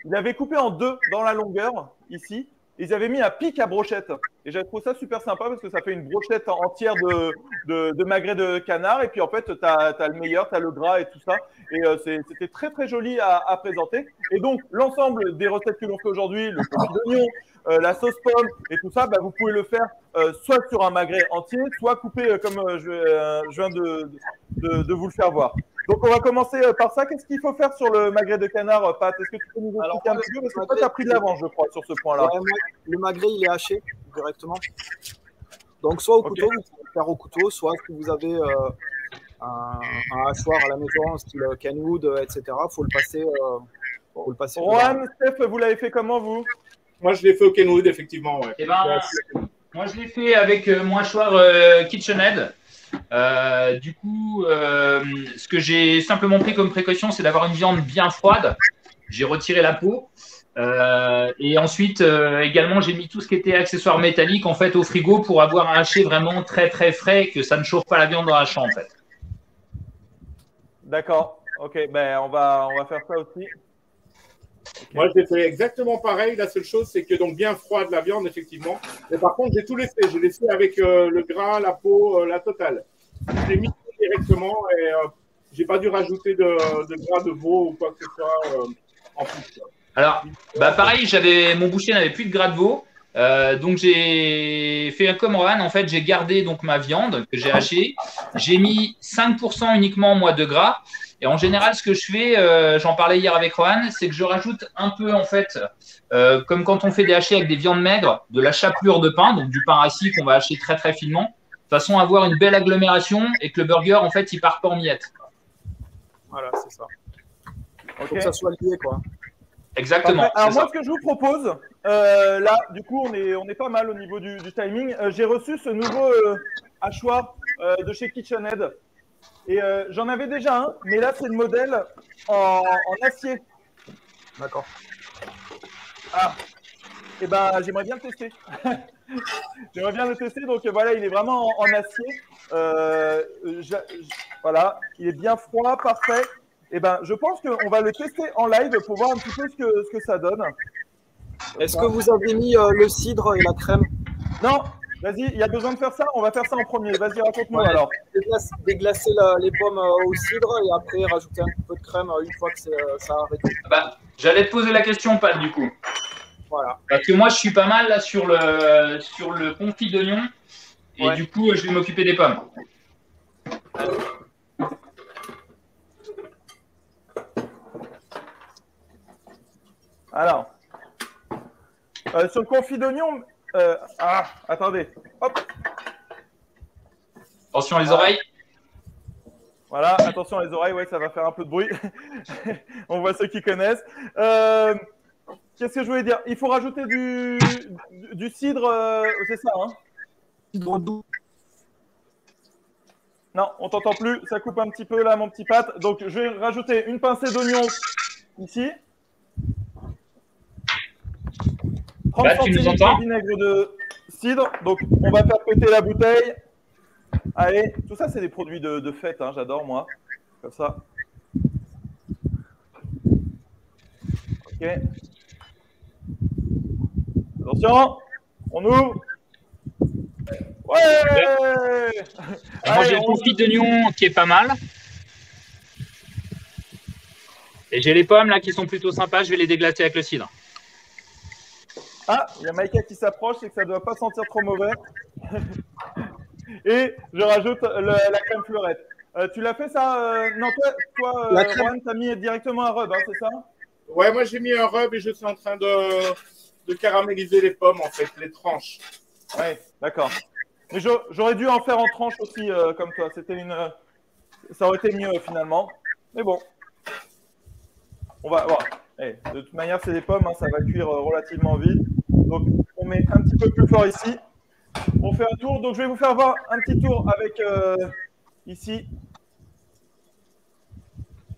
S1: Ils l'avaient coupé en deux dans la longueur, ici. Ils avaient mis un pic à brochette. Et j'ai trouvé ça super sympa parce que ça fait une brochette entière de, de, magret de canard. Et puis en fait, tu as, le meilleur, tu as le gras et tout ça. Et euh, c'était très très joli à, présenter. Et donc, l'ensemble des recettes que l'on fait aujourd'hui, le coquille d'oignon, euh, la sauce pomme et tout ça, bah, vous pouvez le faire euh, soit sur un magret entier, soit coupé comme je, viens de, de, vous le faire voir. Donc, on va commencer par ça. Qu'est-ce qu'il faut faire sur le magret de canard, Pat? Est-ce que tu peux nous expliquer un petit peu? Parce que toi, tu as pris de l'avance, je crois, sur ce point-là.
S4: le magret, il est haché directement. Donc, soit au couteau, vous pouvez le faire au couteau, soit si vous avez un, hachoir à la maison, style Kenwood, etc. Il faut le passer. Euh, faut le passer
S1: Juan, Steph, vous l'avez fait comment, vous?
S3: Moi, je l'ai fait au Kenwood, effectivement. Ouais.
S2: Eh ben, moi, je l'ai fait avec euh, mon hachoir euh, KitchenAid. Du coup, ce que j'ai simplement pris comme précaution, c'est d'avoir une viande bien froide. J'ai retiré la peau. et ensuite, également, j'ai mis tout ce qui était accessoires métalliques en fait au frigo pour avoir un haché vraiment très très frais, que ça ne chauffe pas la viande dans la chambre.
S1: D'accord. Ok, ben on va faire ça aussi.
S3: Moi, j'ai fait exactement pareil. La seule chose, c'est que donc bien froide la viande, effectivement. Mais par contre, j'ai tout laissé. J'ai laissé avec euh, le gras, la peau, euh, la totale. J'ai mis directement et euh, j'ai pas dû rajouter de, gras de veau ou quoi que ce soit en plus.
S2: Alors, bah pareil, j'avais mon boucher n'avait plus de gras de veau. Euh, donc j'ai fait un comme Rohan, en fait j'ai gardé donc ma viande que j'ai hachée, j'ai mis 5% uniquement moi de gras et en général ce que je fais, euh, j'en parlais hier avec Rohan, c'est que je rajoute un peu en fait, euh, comme quand on fait des hachés avec des viandes maigres, de la chapelure de pain, donc du pain rassis qu'on va hacher très très finement, de façon à avoir une belle agglomération et que le burger en fait il part pas en miettes.
S4: Voilà c'est ça. Faut que ça soit lié quoi.
S2: Exactement.
S1: Alors moi, ce que je vous propose, euh, là, du coup, on est, on est pas mal au niveau du, timing. Euh, j'ai reçu ce nouveau euh, hachoir de chez KitchenAid. Et j'en avais déjà un, mais là, c'est le modèle en, acier.
S4: D'accord.
S1: Ah, et eh ben, j'aimerais bien le tester. j'aimerais bien le tester. Donc voilà, il est vraiment en, acier. voilà, il est bien froid, parfait. Eh ben, je pense qu'on va le tester en live pour voir un petit peu ce que, ce que ça donne.
S4: Est-ce que vous avez mis euh, le cidre et la crème?
S1: Non, vas-y, il y a besoin de faire ça On va faire ça en premier. Vas-y, raconte-moi alors.
S4: Déglacer, les pommes euh, au cidre et après rajouter un peu de crème euh, une fois que ça a arrêté.
S2: Bah, J'allais te poser la question, Pat, du coup.
S4: Voilà.
S2: Parce que moi, je suis pas mal là sur le, sur le confit d'oignon. Et du coup, je vais m'occuper des pommes.
S1: Alors, euh, sur le confit d'oignon, euh, ah, attendez, hop.
S2: Attention les oreilles.
S1: Voilà, attention les oreilles, ouais, ça va faire un peu de bruit. On voit ceux qui connaissent. Euh, qu'est-ce que je voulais dire? Il faut rajouter du, du, cidre, c'est ça, hein?
S4: Cidre doux.
S1: Non, on t'entend plus, ça coupe un petit peu là, mon petit pâte. Donc, je vais rajouter une pincée d'oignon ici. 30 centilitres de vinaigre de cidre. Donc, on va faire péter la bouteille. Allez, tout ça, c'est des produits de, fête. Hein, J'adore, moi. Comme ça. Ok. Attention. On ouvre. Ouais
S2: Moi, j'ai le confit d'oignon qui est pas mal. Et j'ai les pommes là qui sont plutôt sympas. Je vais les déglacer avec le cidre.
S1: Ah, il y a Maïka qui s'approche, c'est que ça ne doit pas sentir trop mauvais. Et je rajoute la crème fleurette. Euh, tu l'as fait ça euh, Non, toi, toi euh, Juan, tu as mis directement un rub, hein, c'est ça?
S3: Ouais, moi j'ai mis un rub et je suis en train de, de caraméliser les pommes, en fait, les tranches.
S1: Ouais, d'accord. Mais j'aurais dû en faire en tranches aussi, comme toi. C'était une. Ça aurait été mieux finalement. Mais bon. On va voir. Eh, de toute manière, c'est des pommes, hein, ça va cuire relativement vite. Donc, on met un petit peu plus fort ici. On fait un tour. Donc, je vais vous faire voir un petit tour avec ici.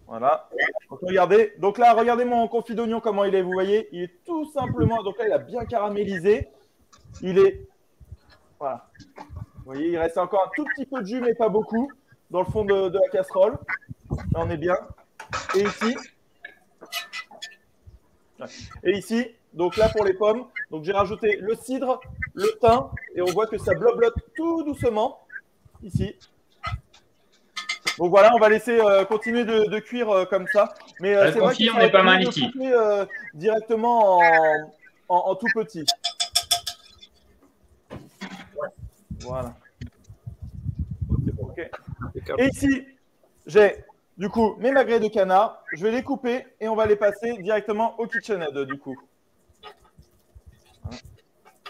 S1: Voilà. Donc, regardez. Donc là, regardez mon confit d'oignon, comment il est. Vous voyez, il est tout simplement. Donc là, il a bien caramélisé. Il est. Voilà. Vous voyez, il reste encore un tout petit peu de jus, mais pas beaucoup, dans le fond de, la casserole. Là, on est bien. Et ici. Et ici, donc là pour les pommes, donc j'ai rajouté le cidre, le thym, et on voit que ça bloblote tout doucement ici. Donc voilà, on va laisser euh, continuer de, cuire euh, comme ça.
S2: Mais euh, c'est vrai on est pas mal ici.
S1: directement en, tout petit. Voilà. Et ici, j'ai du coup mes magrets de canard. Je vais les couper et on va les passer directement au KitchenAid du coup.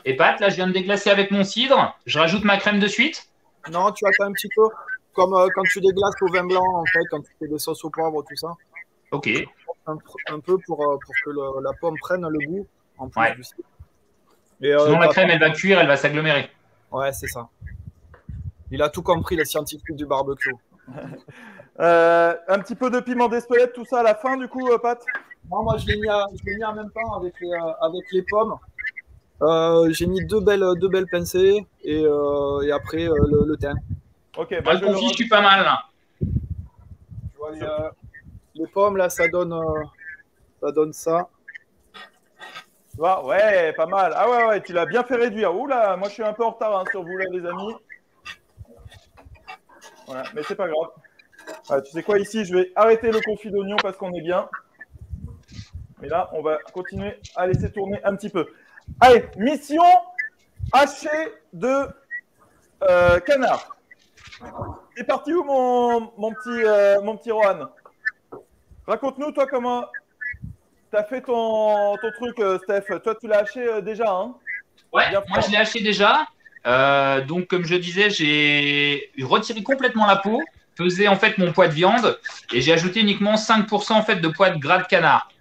S2: Et Pat, là je viens de déglacer avec mon cidre. Je rajoute ma crème de suite.
S4: Non, tu attends un petit peu. Comme euh, quand tu déglaces au vin blanc, en fait, quand tu fais des sauces au poivre, tout ça.
S2: Ok.
S4: Un, peu pour, euh, pour que la pomme prenne le goût
S2: en plus ouais. Euh, Sinon, la crème, elle va cuire, elle va s'agglomérer.
S4: Ouais, c'est ça. Il a tout compris, le scientifique du barbecue.
S1: un petit peu de piment d'Espelette, tout ça à la fin, du coup, Pat?
S4: Non, moi, je l'ai mis, mis, en même temps avec les, avec les pommes. J'ai mis deux belles, deux belles pincées et, et après le, le thym.
S2: Ok, bah, le confit, je suis pas mal là.
S4: Euh, les, pommes là, ça donne, euh, ça donne ça.
S1: ouais, pas mal. Ah ouais, ouais, tu l'as bien fait réduire. Oula, moi je suis un peu en retard hein, sur vous là, les amis. Voilà, mais c'est pas grave. tu sais quoi, ici, je vais arrêter le confit d'oignon parce qu'on est bien. Mais là, on va continuer à laisser tourner un petit peu. Allez, mission hachée de euh, canard. C'est parti où mon, mon petit, euh, mon petit Rohan? Raconte-nous, toi, comment t'as fait ton, ton truc, euh, Steph. Toi, tu l'as haché déjà, hein?
S2: Ouais, moi, je l'ai haché déjà. donc, comme je disais, j'ai retiré complètement la peau, pesé en fait mon poids de viande et j'ai ajouté uniquement 5% en fait de poids de gras de canard.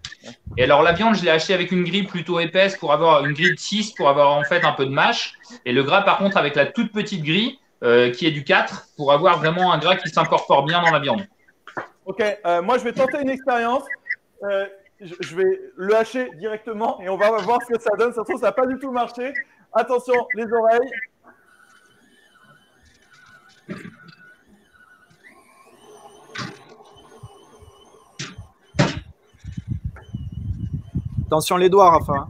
S2: Et alors la viande, je l'ai acheté avec une grille plutôt épaisse pour avoir une grille de 6 pour avoir en fait un peu de mâche. Et le gras, par contre, avec la toute petite grille, euh, qui est du 4 pour avoir vraiment un gras qui s'incorpore bien dans la viande.
S1: Ok, euh, moi je vais tenter une expérience. Euh, je, vais le hacher directement et on va voir ce que ça donne. Ça se ça n'a pas du tout marché. Attention, les oreilles.
S4: Attention les doigts, Rafa.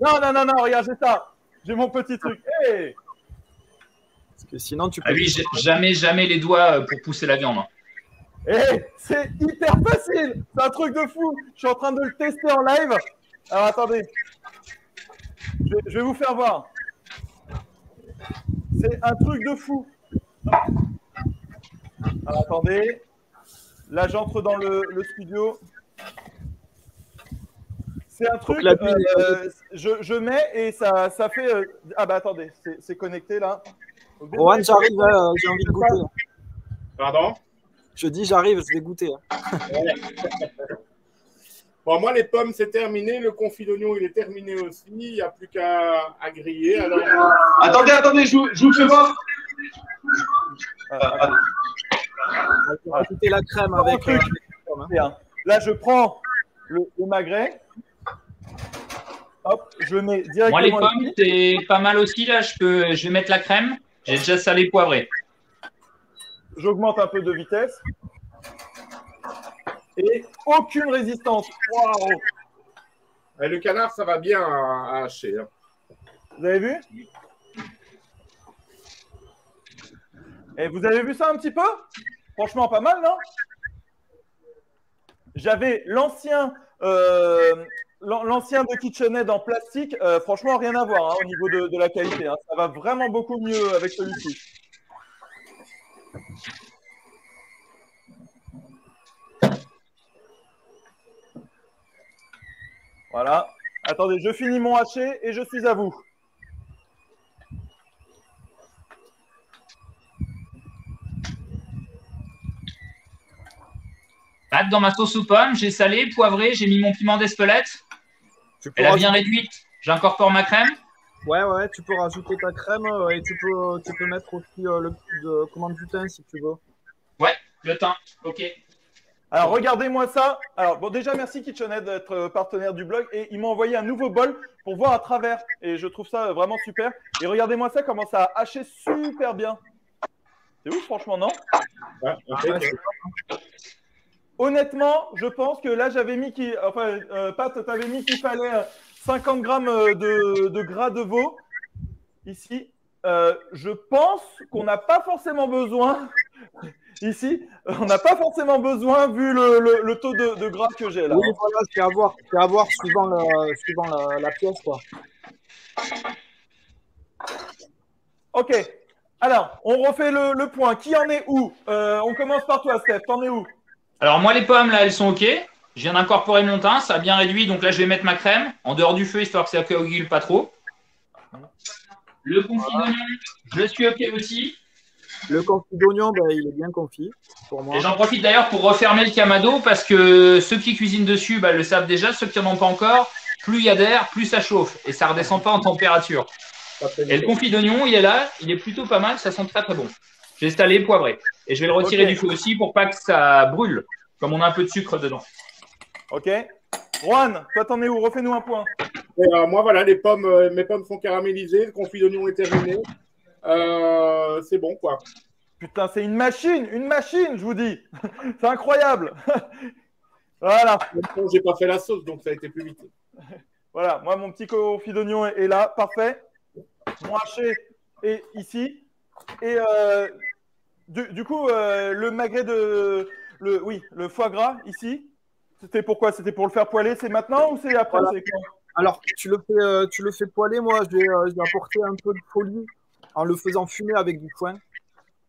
S1: Non, non, non, non, regarde, j'ai ça. J'ai mon petit truc. Hey
S4: sinon, tu ah
S2: peux. jamais, jamais les doigts euh, pour pousser la viande.
S1: Eh, c'est hyper facile. C'est un truc de fou. Je suis en train de le tester en live. Alors attendez. Je, vais vous faire voir. C'est un truc de fou. Alors attendez. Là, j'entre dans le, studio. C'est un truc. Euh, je, je, mets et ça, ça fait. Euh, ah bah attendez, c'est connecté là.
S4: Rohan, j'arrive, euh, j'ai envie de goûter.
S3: Pardon?
S4: Je dis j'arrive, je vais goûter.
S3: bon, moi, les pommes, c'est terminé. Le confit d'oignon, il est terminé aussi. Il n'y a plus qu'à griller. Alors...
S5: Attendez, attendez, je, je vous fais voir.
S4: Ah, la crème avec. Euh,
S1: Là, je prends le, le magret. Hop, je mets directement.
S2: Moi, les pommes, c'est pas mal aussi. Là, je, peux, je vais mettre la crème. J'ai déjà salé poivré.
S1: J'augmente un peu de vitesse. Et aucune résistance. Waouh
S3: Le canard, ça va bien à, hacher. Hein.
S1: Vous avez vu? Et vous avez vu ça un petit peu? Franchement, pas mal, non? J'avais l'ancien euh, l'ancien de KitchenAid en plastique, euh, franchement, rien à voir hein, au niveau de, la qualité. hein. Ça va vraiment beaucoup mieux avec celui-ci. Voilà. Attendez, je finis mon haché et je suis à vous.
S2: Hâte dans ma sauce aux pommes, j'ai salé, poivré, j'ai mis mon piment d'Espelette. Elle a bien réduite. J'incorpore ma crème.
S4: Ouais, ouais, tu peux rajouter ta crème euh, et tu peux, tu peux mettre aussi euh, le de commande du thym si tu veux.
S2: Le thym. Ok.
S1: Alors, regardez-moi ça. Alors, bon, déjà, merci KitchenAid d'être euh, partenaire du blog. Et ils m'ont envoyé un nouveau bol pour voir à travers. Et je trouve ça vraiment super. Et regardez-moi ça, comment ça a haché super bien. C'est ouf, franchement, non?
S3: Ouais, ok.
S1: Honnêtement, je pense que là, j'avais mis qu'il. Enfin, euh, Pat, t'avais mis qu'il fallait euh, 50 grammes euh, de, de gras de veau. Ici. Euh, je pense qu'on n'a pas forcément besoin. Ici, on n'a pas forcément besoin vu le, le- le taux de, de gras que j'ai là.
S4: Oui, voilà, c'est à voir, c'est à voir suivant, le, suivant la, la pièce, quoi.
S1: Ok. Alors, on refait le, le point. Qui en est où? Euh, On commence par toi, Steph. T'en es où?
S2: Alors moi les pommes là elles sont ok. Je viens d'incorporer mon thym, ça a bien réduit, donc là je vais mettre ma crème en dehors du feu histoire que ça coagule pas trop. Le confit d'oignon, je suis ok aussi.
S4: Le confit d'oignon, ben, il est bien confit pour moi.
S2: Et j'en profite d'ailleurs pour refermer le camado parce que ceux qui cuisinent dessus bah, le savent déjà, ceux qui n'en ont pas encore, plus il y a d'air, plus ça chauffe et ça redescend pas en température. Et le confit d'oignon, il est là, il est plutôt pas mal, ça sent très très bon. J'ai installé poivré et je vais le retirer du feu aussi pour pas que ça brûle, comme on a un peu de sucre dedans.
S1: Ok. Juan, toi, t'en es où? Refais-nous un point.
S3: Et, euh, moi, voilà, les pommes, euh, mes pommes sont caramélisées, le confit d'oignon est terminé. Euh, c'est bon, quoi.
S1: Putain, c'est une machine, une machine, je vous dis. c'est incroyable. voilà,
S3: Bon, J'ai pas fait la sauce, donc ça a été plus vite.
S1: voilà. Moi, mon petit confit d'oignon est, est là, parfait. Mon haché est ici. Et euh, du, du coup, euh, le magret de, le, oui, le foie gras ici. C'était pourquoi C'était pour le faire poêler. C'est maintenant ou c'est après?
S4: Voilà. Alors, tu le fais, euh, tu le fais poêler. Moi, j'ai euh, j'ai apporté un peu de folie en le faisant fumer avec du foin.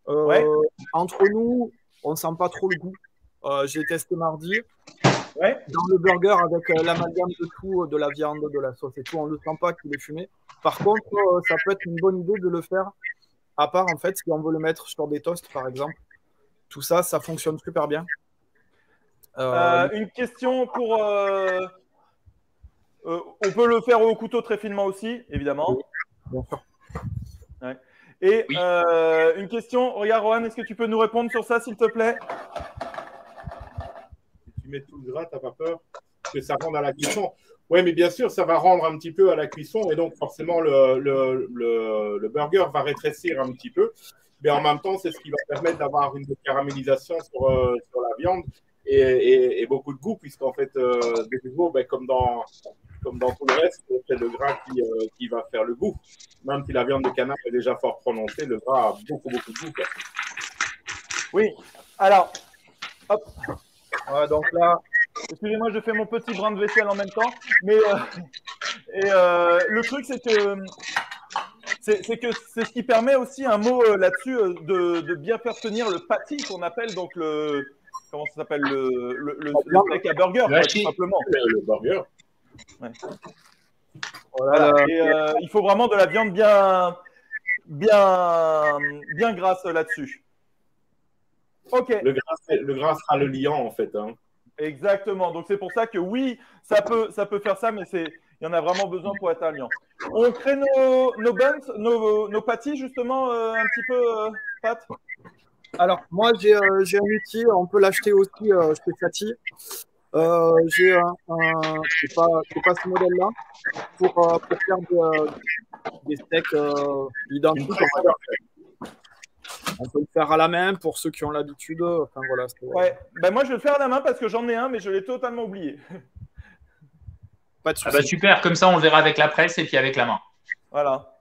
S4: Euh,
S1: Ouais.
S4: Entre nous, on sent pas trop le goût. Euh, j'ai testé mardi.
S1: Ouais.
S4: Dans le burger, avec euh, l'amalgame de tout, euh, de la viande, de la sauce et tout, on ne sent pas qu'il est fumé. Par contre, ça peut être une bonne idée de le faire. À part, en fait, si on veut le mettre sur des toasts, par exemple. Tout ça, ça fonctionne super bien. Euh,
S1: Euh, Une question pour. euh, euh, on peut le faire au couteau très finement aussi, évidemment.
S4: bien sûr.
S1: Et
S2: Oui.
S1: euh, une question, regarde Rohan, est-ce que tu peux nous répondre sur ça, s'il te plaît?
S3: Si tu mets tout le gras, t'as pas peur? Que ça rende à la cuisson. Oui, mais bien sûr, ça va rendre un petit peu à la cuisson et donc forcément le, le, le, burger va rétrécir un petit peu. Mais en même temps, c'est ce qui va permettre d'avoir une caramélisation sur, euh, sur la viande et, et, beaucoup de goût, puisqu'en fait, euh, ben, comme, dans, comme dans tout le reste, c'est le gras qui, euh, qui va faire le goût. Même si la viande de canard est déjà fort prononcée, le gras a beaucoup, beaucoup de goût.
S1: Oui. Alors,
S4: Ouais, donc là,
S1: excusez-moi, je fais mon petit brin de vaisselle en même temps. Mais euh, et, euh, le truc, c'est que c'est c'est que c'est ce qui permet aussi un mot euh, là-dessus euh, de, de bien faire tenir le patty qu'on appelle donc le comment ça s'appelle le, le, le- le steak à burger, quoi, tout simplement.
S3: Le, burger.
S4: voilà,
S1: Voilà. Et euh, il faut vraiment de la viande bien, bien, bien grasse là-dessus. Ok,
S3: Le gras, le gras sera le liant, en fait. hein.
S1: Exactement. Donc c'est pour ça que oui, ça peut, ça peut faire ça, mais c'est, il y en a vraiment besoin pour être alliant. On crée nos, nos buns, nos, nos patties justement euh, un petit peu, euh, Pat?
S4: Alors, moi, j'ai euh, j'ai un outil, on peut l'acheter aussi euh, chez. Euh, j'ai un, un c'est pas, c'est pas ce modèle-là, pour, euh, pour faire des, euh, des steaks euh, identiques. On peut le faire à la main pour ceux qui ont l'habitude. Enfin, voilà. c'est-
S1: Ouais. Ben moi je vais le faire à la main parce que j'en ai un, mais je l'ai totalement oublié.
S4: Pas de
S2: Ah
S4: souci.
S2: bah super, comme ça on le verra avec la presse et puis avec la main.
S1: Voilà.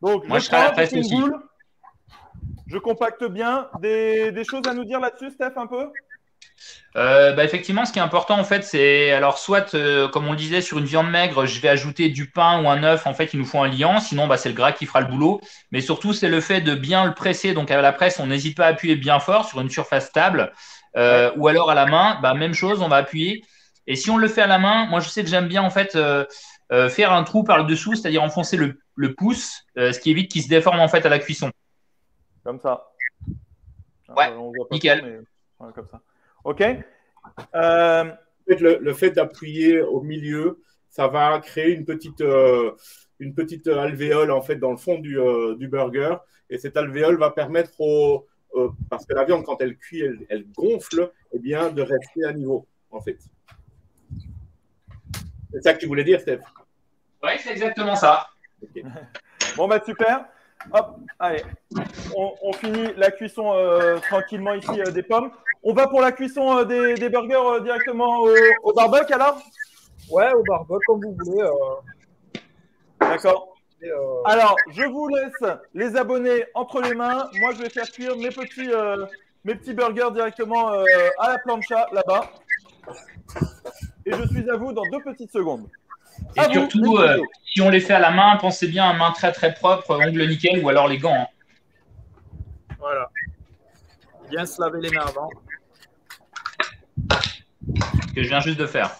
S1: Donc,
S2: Moi,
S1: je
S2: je serai à la presse aussi.
S1: boule. Je compacte bien. Des, des choses à nous dire là-dessus, Steph, un peu?
S2: Euh, bah, effectivement, ce qui est important, en fait, c'est alors soit, euh, comme on le disait, sur une viande maigre, je vais ajouter du pain ou un œuf. En fait, il nous faut un liant. Sinon, bah, c'est le gras qui fera le boulot. Mais surtout, c'est le fait de bien le presser. Donc, à la presse, on n'hésite pas à appuyer bien fort sur une surface stable. Euh, ou alors à la main, bah, même chose, on va appuyer. Et si on le fait à la main, moi, je sais que j'aime bien en fait faire un trou par le dessous, c'est-à-dire enfoncer le, pouce, ce qui évite qu'il se déforme en fait à la cuisson.
S1: Comme ça.
S2: Ouais, nickel.
S1: comme ça. OK? Euh,
S3: le, fait d'appuyer au milieu, ça va créer une petite, euh, une petite alvéole en fait dans le fond du, euh, du burger. Et cette alvéole va permettre au, parce que la viande quand elle cuit, elle, gonfle, et eh bien de rester à niveau en fait. C'est ça que tu voulais dire, Steph?
S2: Oui, c'est exactement ça.
S1: Bon, bah super. Hop, allez. On, finit la cuisson tranquillement ici des pommes. On va pour la cuisson euh, des, burgers euh, directement au, barbecue alors?
S4: Ouais, au barbecue, comme vous voulez. Euh.
S1: D'accord. Alors, je vous laisse les abonnés entre les mains. Moi, je vais faire cuire mes petits, mes petits burgers directement à la plancha là-bas. Et je suis à vous dans deux petites secondes.
S2: Et surtout, si on les fait à la main, pensez bien à main très très propre, ongles nickel ou alors les gants. Hein.
S4: Voilà. Bien se laver les mains avant
S2: que je viens juste de faire.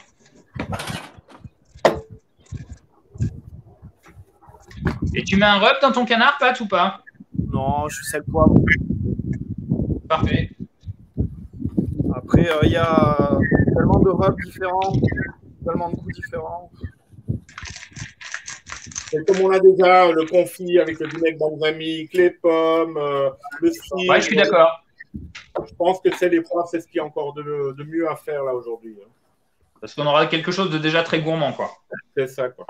S2: Et tu mets un rub dans ton canard, Pat, ou pas?
S4: Non, je sais le poivre.
S2: Parfait.
S4: Après, euh, il y a tellement de rubs différents, tellement de goûts différents.
S3: Et comme on a déjà le confit avec le vinaigre balsamique, les pommes, euh, le cidre.
S2: Ouais, je suis d'accord
S3: je pense que c'est l'épreuve, c'est ce qu'il y a encore de, de, mieux à faire là aujourd'hui. Hein.
S2: Parce qu'on aura quelque chose de déjà très gourmand, quoi.
S3: C'est ça, quoi.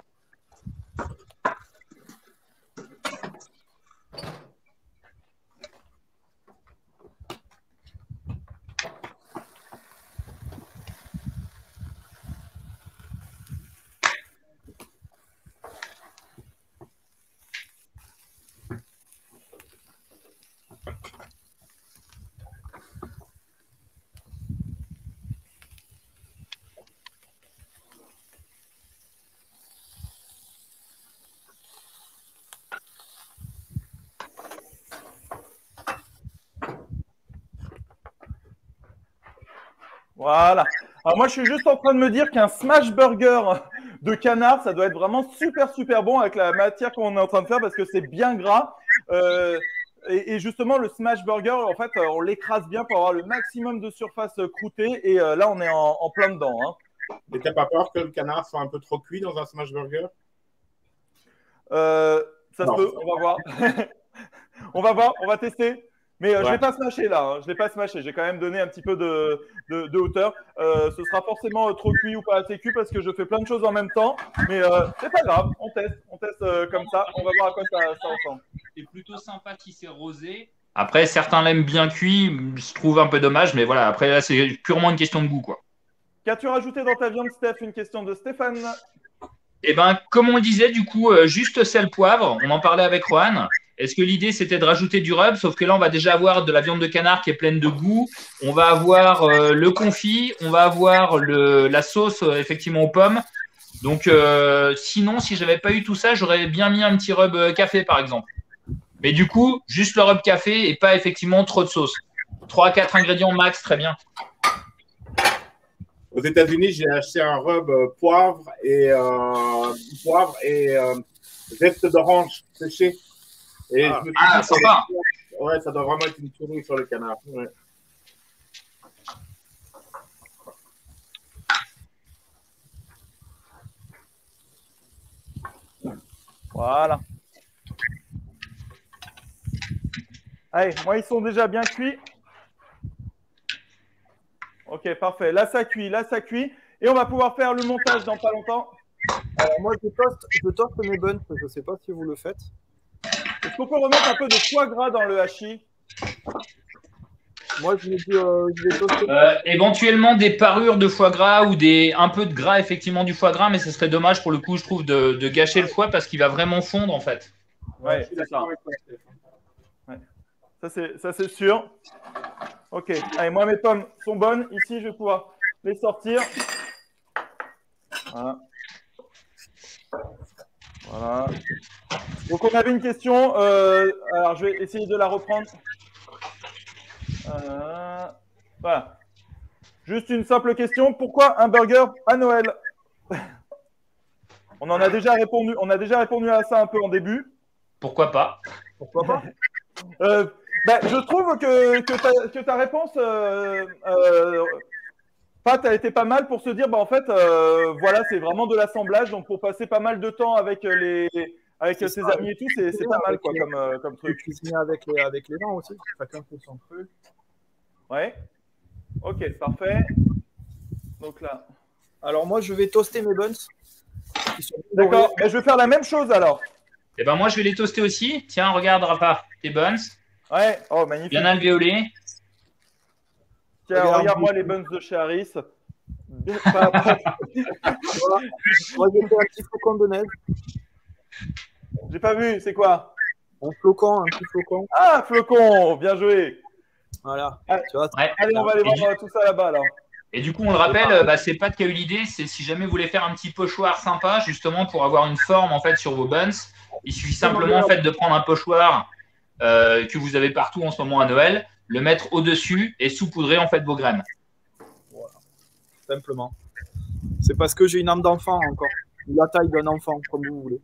S1: Voilà. Alors moi, je suis juste en train de me dire qu'un smash burger de canard, ça doit être vraiment super, super bon avec la matière qu'on est en train de faire parce que c'est bien gras. Euh, et, justement, le smash burger, en fait, on l'écrase bien pour avoir le maximum de surface croûtée. Et euh, là, on est en, plein dedans. Hein.
S3: Et t'as pas peur que le canard soit un peu trop cuit dans un smash burger?
S1: Euh, Ça se peut, on va voir. on va voir, on va tester. Mais euh, je ne vais pas smasher là, hein. je ne vais pas smasher. J'ai quand même donné un petit peu de, de, hauteur. Euh, ce sera forcément euh, trop cuit ou pas assez cuit parce que je fais plein de choses en même temps. Mais euh, c'est pas grave, on teste, on teste comme ça. On va voir à quoi ça, ça ressemble.
S2: C'est plutôt sympa si c'est rosé. Après, certains l'aiment bien cuit, je trouve un peu dommage, mais voilà, après là, c'est purement une question de goût. quoi.
S1: Qu'as-tu rajouté dans ta viande, Steph? Une question de Stéphane?
S2: Eh ben, comme on le disait, du coup, juste sel poivre. On en parlait avec Rohan. Est-ce que l'idée c'était de rajouter du rub? Sauf que là, on va déjà avoir de la viande de canard qui est pleine de goût. On va avoir euh, le confit, on va avoir la sauce euh, effectivement aux pommes. Donc, euh, sinon, si j'avais pas eu tout ça, j'aurais bien mis un petit rub café par exemple. Mais du coup, juste le rub café et pas effectivement trop de sauce. 3-4 ingrédients max, très bien.
S3: Aux États-Unis, j'ai acheté un rub poivre et poivre et zeste d'orange séché. Et ah, je me ah, sympa. Ouais, ça doit vraiment être une souris sur le canard. Ouais.
S1: Voilà. Allez, moi, ils sont déjà bien cuits. Ok, parfait. Là, ça cuit, là, ça cuit. Et on va pouvoir faire le montage dans pas longtemps.
S4: Alors, moi, je toste, je toste mes buns. Je ne sais pas si vous le faites.
S1: Est-ce qu'on peut remettre un peu de foie gras dans le hachis
S4: Moi, je vais, euh,
S2: euh, éventuellement des parures de foie gras ou des un peu de gras effectivement du foie gras, mais ce serait dommage pour le coup, je trouve, de, gâcher le foie parce qu'il va vraiment fondre en fait.
S1: Ouais, c'est ça. Ça c'est sûr. Ok, allez, moi mes pommes sont bonnes. Ici, je vais pouvoir les sortir. Voilà. Voilà. Donc on avait une question. Euh, alors je vais essayer de la reprendre. Euh, voilà. Juste une simple question. Pourquoi un burger à Noël? On en a déjà répondu. On a déjà répondu à ça un peu en début.
S2: Pourquoi pas?
S4: Pourquoi pas?
S1: Euh, bah, je trouve que, que, ta, que ta réponse, Pat, a été pas mal pour se dire, bah, en fait, euh, voilà, c'est vraiment de l'assemblage. Donc, pour passer pas mal de temps avec, les, avec
S4: C'est
S1: ses
S4: ça.
S1: amis et tout, c'est pas mal quoi, comme, euh, comme truc.
S4: cuisiner avec les, avec les dents aussi. Chacun fait son truc.
S1: Ouais. Ok, parfait. Donc là.
S4: Alors moi, je vais toaster mes buns.
S1: D'accord. je vais faire la même chose alors.
S2: Eh ben moi, je vais les toaster aussi. Tiens, regarde, Rafa, tes buns.
S1: Ouais. Oh, magnifique.
S2: Bien alvéolés.
S4: Regarde.
S1: regarde-moi les buns de chez Harris. Pas- pas-
S4: Voilà. Moi, j'ai fait un petit flocon de neige.
S1: J'ai pas vu, c'est quoi?
S4: Un flocon, un petit flocon.
S1: Ah, flocon, bien joué.
S4: Voilà.
S1: Ah.
S4: Tu vois,
S2: Ouais.
S1: Allez, on va aller
S2: Et
S1: voir euh, tout ça là-bas alors.
S2: Et du coup, on le rappelle, euh, bah, c'est Pat qui a eu l'idée. C'est si jamais vous voulez faire un petit pochoir sympa, justement pour avoir une forme en fait sur vos buns, il suffit simplement en fait de prendre un pochoir euh, que vous avez partout en ce moment à Noël, le mettre au-dessus et saupoudrer en fait vos graines.
S4: simplement. C'est parce que j'ai une âme d'enfant encore. La taille d'un enfant, comme vous voulez.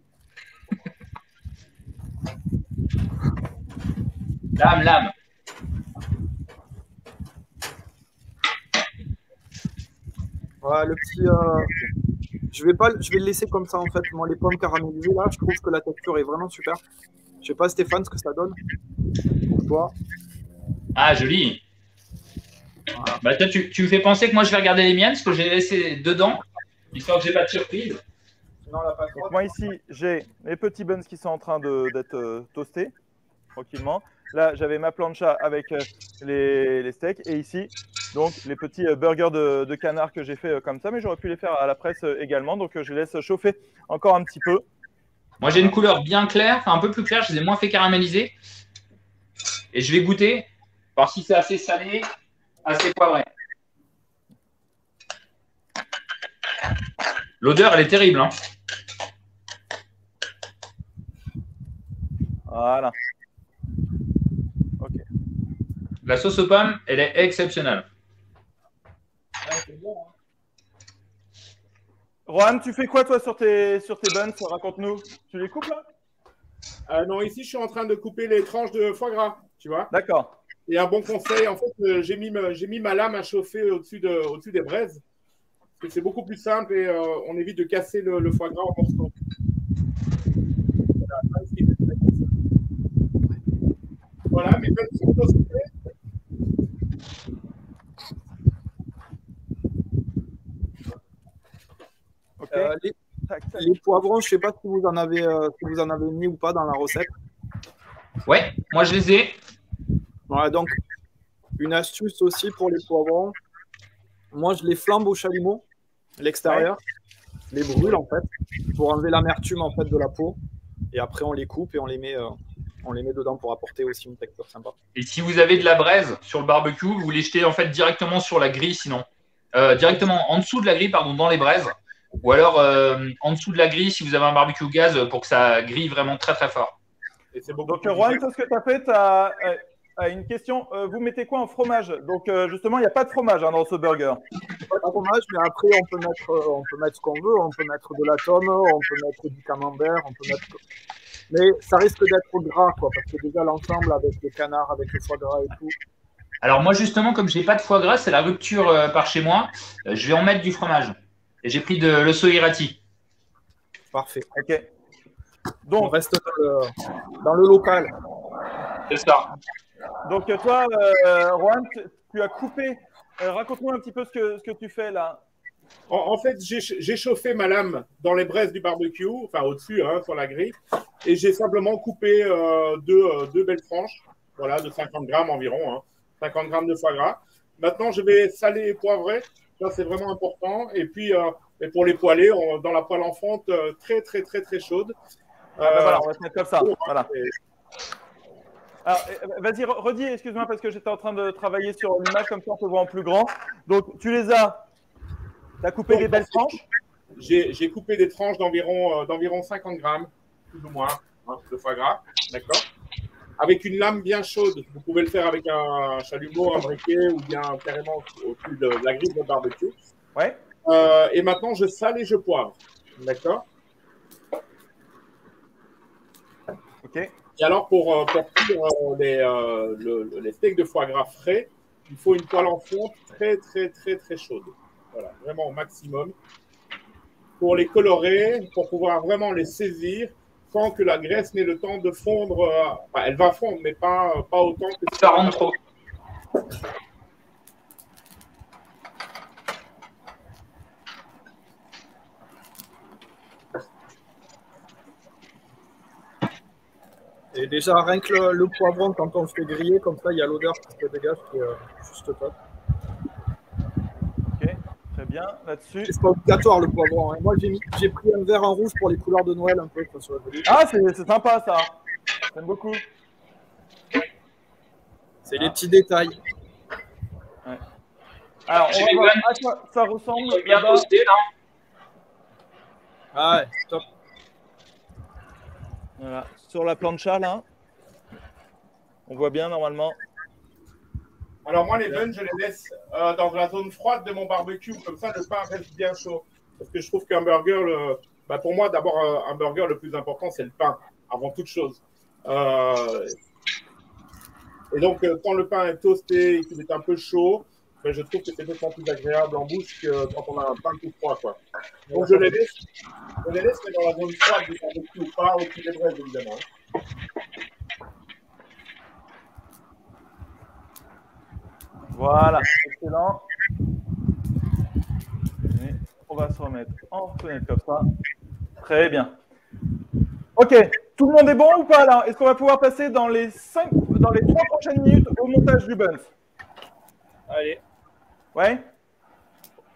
S2: Lame, lame.
S4: Voilà, le petit. euh, Je vais pas, je vais le laisser comme ça en fait. Moi, les pommes caramélisées là, je trouve que la texture est vraiment super. Je sais pas Stéphane ce que ça donne pour toi.
S2: Ah, joli. Bah, toi, tu, tu me fais penser que moi je vais regarder les miennes parce que j'ai laissé dedans, histoire que j'ai pas de surprise.
S4: Sinon, la pâte
S1: Donc moi ici, j'ai mes petits buns qui sont en train de- d'être euh, toastés tranquillement. Là, j'avais ma plancha avec euh, les, les steaks et ici, donc les petits euh, burgers de, de canard que j'ai fait comme ça, mais j'aurais pu les faire à la presse également. Donc je les laisse chauffer encore un petit peu.
S2: Moi j'ai une couleur bien claire, enfin un peu plus claire, je les ai moins fait caraméliser. Et je vais goûter, voir si c'est assez salé, assez poivré. L'odeur, elle est terrible. Hein.
S1: Voilà. Ok.
S2: La sauce aux pommes, elle est exceptionnelle.
S1: Juan, tu fais quoi toi sur tes, sur tes buns? Raconte-nous. Tu les coupes là?
S3: Euh, non, ici, je suis en train de couper les tranches de foie gras, tu vois.
S1: D'accord.
S3: Et un bon conseil, en fait, euh, j'ai mis, ma- j'ai mis ma lame à chauffer au-dessus de, au-dessus des braises. Parce que c'est beaucoup plus simple et euh, on évite de casser le, le foie gras en morceaux. Voilà, mes belles sont toastées.
S1: Ok.
S4: Euh, les, les poivrons, je sais pas si vous en avez, euh, si vous en avez mis ou pas dans la recette.
S2: Ouais, moi je les ai.
S4: Voilà, donc une astuce aussi pour les poivrons. Moi, je les flambe au chalumeau, l'extérieur, les brûle en fait, pour enlever l'amertume en fait de la peau. Et après, on les coupe et on les met, euh, on les met dedans pour apporter aussi une texture sympa.
S2: Et si vous avez de la braise sur le barbecue, vous les jetez en fait directement sur la grille sinon. Euh, directement en dessous de la grille, pardon, dans les braises. Ou alors euh, en dessous de la grille si vous avez un barbecue gaz pour que ça grille vraiment très très fort.
S3: Et c'est beaucoup
S1: Donc,
S3: direct.
S1: toi, ce que tu as fait, tu as, une question. Euh, vous mettez quoi en fromage? Donc, euh, justement, il n'y a pas de fromage hein, dans ce burger.
S4: Pas de fromage, mais après, on peut mettre, euh, on peut mettre ce qu'on veut. On peut mettre de la tome, on peut mettre du camembert, on peut mettre. Mais ça risque d'être gras, quoi, parce que déjà l'ensemble avec le canard, avec le foie gras et tout.
S2: Alors moi justement, comme j'ai pas de foie gras, c'est la rupture euh, par chez moi, euh, je vais en mettre du fromage. Et j'ai pris de le soirati.
S4: Parfait.
S1: Ok.
S4: On
S1: Donc,
S4: reste dans le, dans le local.
S2: C'est ça.
S1: Donc toi, euh, Juan, tu, as coupé. euh, Raconte-nous un petit peu ce que, ce que tu fais là.
S3: En, en fait, j'ai chauffé ma lame dans les braises du barbecue, enfin au-dessus, hein, sur la grille, et j'ai simplement coupé euh, deux, euh, deux belles tranches, voilà, de 50 grammes environ, hein, 50 grammes de foie gras. Maintenant, je vais saler et poivrer, ça c'est vraiment important. Et puis, euh, et pour les poêler, on- dans la poêle en fonte euh, très très très très chaude.
S1: Ah, ben
S3: Euh,
S1: voilà, on va se mettre comme ça. Voilà. Alors, euh, vas-y, redis, excuse-moi, parce que j'étais en train de travailler sur l'image, comme ça on peut voir en plus grand. Donc, tu les as. Tu as coupé des belles tranches
S3: J'ai coupé des tranches d'environ d'environ 50 grammes, plus ou moins, hein, de foie gras. D'accord? Avec une lame bien chaude. Vous pouvez le faire avec un chalumeau, un briquet ou bien carrément au-dessus de la grille de barbecue.
S1: Ouais.
S3: et maintenant, je sale et je poivre. D'accord?
S1: Ok.
S3: Et alors, pour, euh, pour cuire euh, les, euh, les, steaks de foie gras frais, il faut une poêle en fonte très, très, très, très chaude. Voilà, vraiment au maximum. Pour les colorer, pour pouvoir vraiment les saisir sans que la graisse n'ait le temps de fondre. Elle va fondre, mais pas, pas autant que
S2: ça rentre trop.
S4: Et déjà, rien que le, poivron, quand on le fait griller, comme ça, il y a l'odeur qui se dégage qui est euh, juste top.
S1: Ok, très bien. Là-dessus.
S4: C'est pas obligatoire le poivron. Hein. Moi, j'ai pris un verre en rouge pour les couleurs de Noël un peu.
S1: ah, c'est sympa ça. J'aime beaucoup.
S4: C'est les petits détails.
S1: Ouais. Alors, on va voir à quoi ça ressemble.
S2: bien posté là.
S4: Ah ouais, top.
S1: Voilà, sur la plancha là. On voit bien normalement.
S3: Alors moi les buns, je les laisse euh, dans la zone froide de mon barbecue, comme ça le pain reste bien chaud. Parce que je trouve qu'un burger, bah, pour moi d'abord euh, un burger le plus important c'est le pain, avant toute chose. Euh, et donc quand le pain est toasté qu'il est un peu chaud, ben, je trouve que c'est nettement plus agréable en bouche que quand on a un pain tout froid. Quoi. Donc je les laisse, je les laisse dans la zone froide du barbecue ou pas, au-dessus des braises évidemment.
S1: Voilà, excellent. on va se remettre en fenêtre comme ça. Très bien. Ok, tout le monde est bon ou pas là? Est-ce qu'on va pouvoir passer dans les, 5, dans les 3 prochaines minutes au montage du buns?
S4: Allez.
S1: Ouais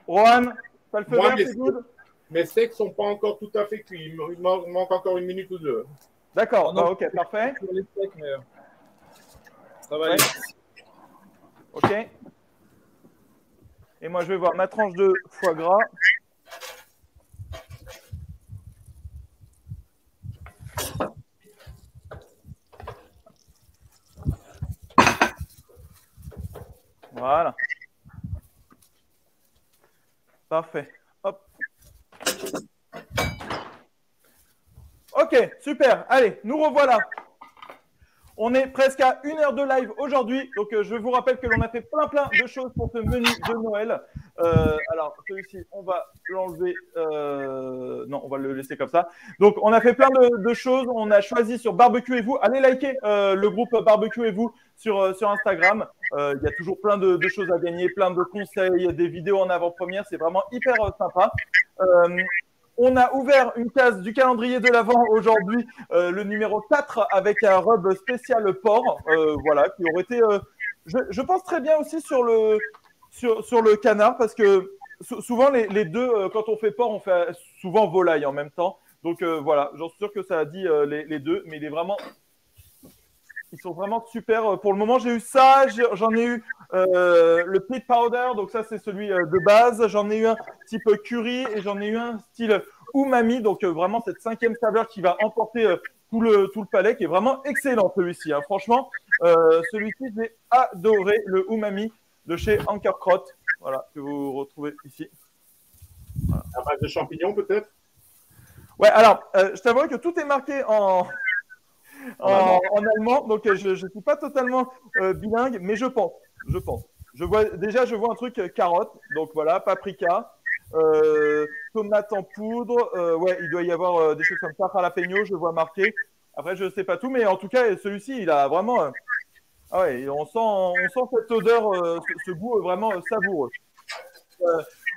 S1: Rohan, ça le fait bien, c'est good
S3: Mes steaks sont pas encore tout à fait cuits. Il manque encore une minute ou deux.
S1: D'accord, bah, ok, parfait.
S4: Euh, ça va aller.
S1: Ok. Et moi, je vais voir ma tranche de foie gras. Voilà. Parfait. Hop. Ok, super. Allez, nous revoilà. On est presque à une heure de live aujourd'hui. Donc, euh, je vous rappelle que l'on a fait plein, plein de choses pour ce menu de Noël. Euh, alors, celui-ci, on va l'enlever. Euh, non, on va le laisser comme ça. Donc, on a fait plein de, choses. On a choisi sur Barbecue et vous. Allez liker le groupe Barbecue et vous sur, sur Instagram. Il y a toujours plein de, choses à gagner, plein de conseils, des vidéos en avant-première. C'est vraiment hyper sympa. On a ouvert une case du calendrier de l'Avent aujourd'hui, euh, le numéro 4, avec un robe spécial porc, euh, voilà, qui aurait été, euh, je, pense très bien aussi sur le, sur, le canard, parce que souvent les, deux, quand on fait porc, on fait souvent volaille en même temps. Donc voilà, j'en suis sûr que ça a dit les, les, deux, mais il est vraiment ils sont vraiment super. Pour le moment, j'ai eu ça. J'en ai eu euh, le pit powder, donc ça c'est celui euh, de base. J'en ai eu un type curry et j'en ai eu un style umami, donc euh, vraiment cette cinquième saveur qui va emporter tout le tout le palais, qui est vraiment excellent celui-ci. Hein. Franchement, celui-ci j'ai adoré le umami de chez Anker Krot, voilà que vous retrouvez ici.
S3: Voilà. base de champignons peut-être?
S1: Ouais, alors je t'avoue que tout est marqué en en, allemand. Donc, je ne suis pas totalement euh, bilingue, mais je pense. Je pense. Je vois, déjà, je vois un truc euh, carotte. Donc, voilà, paprika. Euh, tomate en poudre. ouais, il doit y avoir des choses comme ça. Jalapeno, je vois marqué. Après, je ne sais pas tout, mais en tout cas, celui-ci, il a vraiment. Ah on sent, cette odeur, ce, goût vraiment savoureux.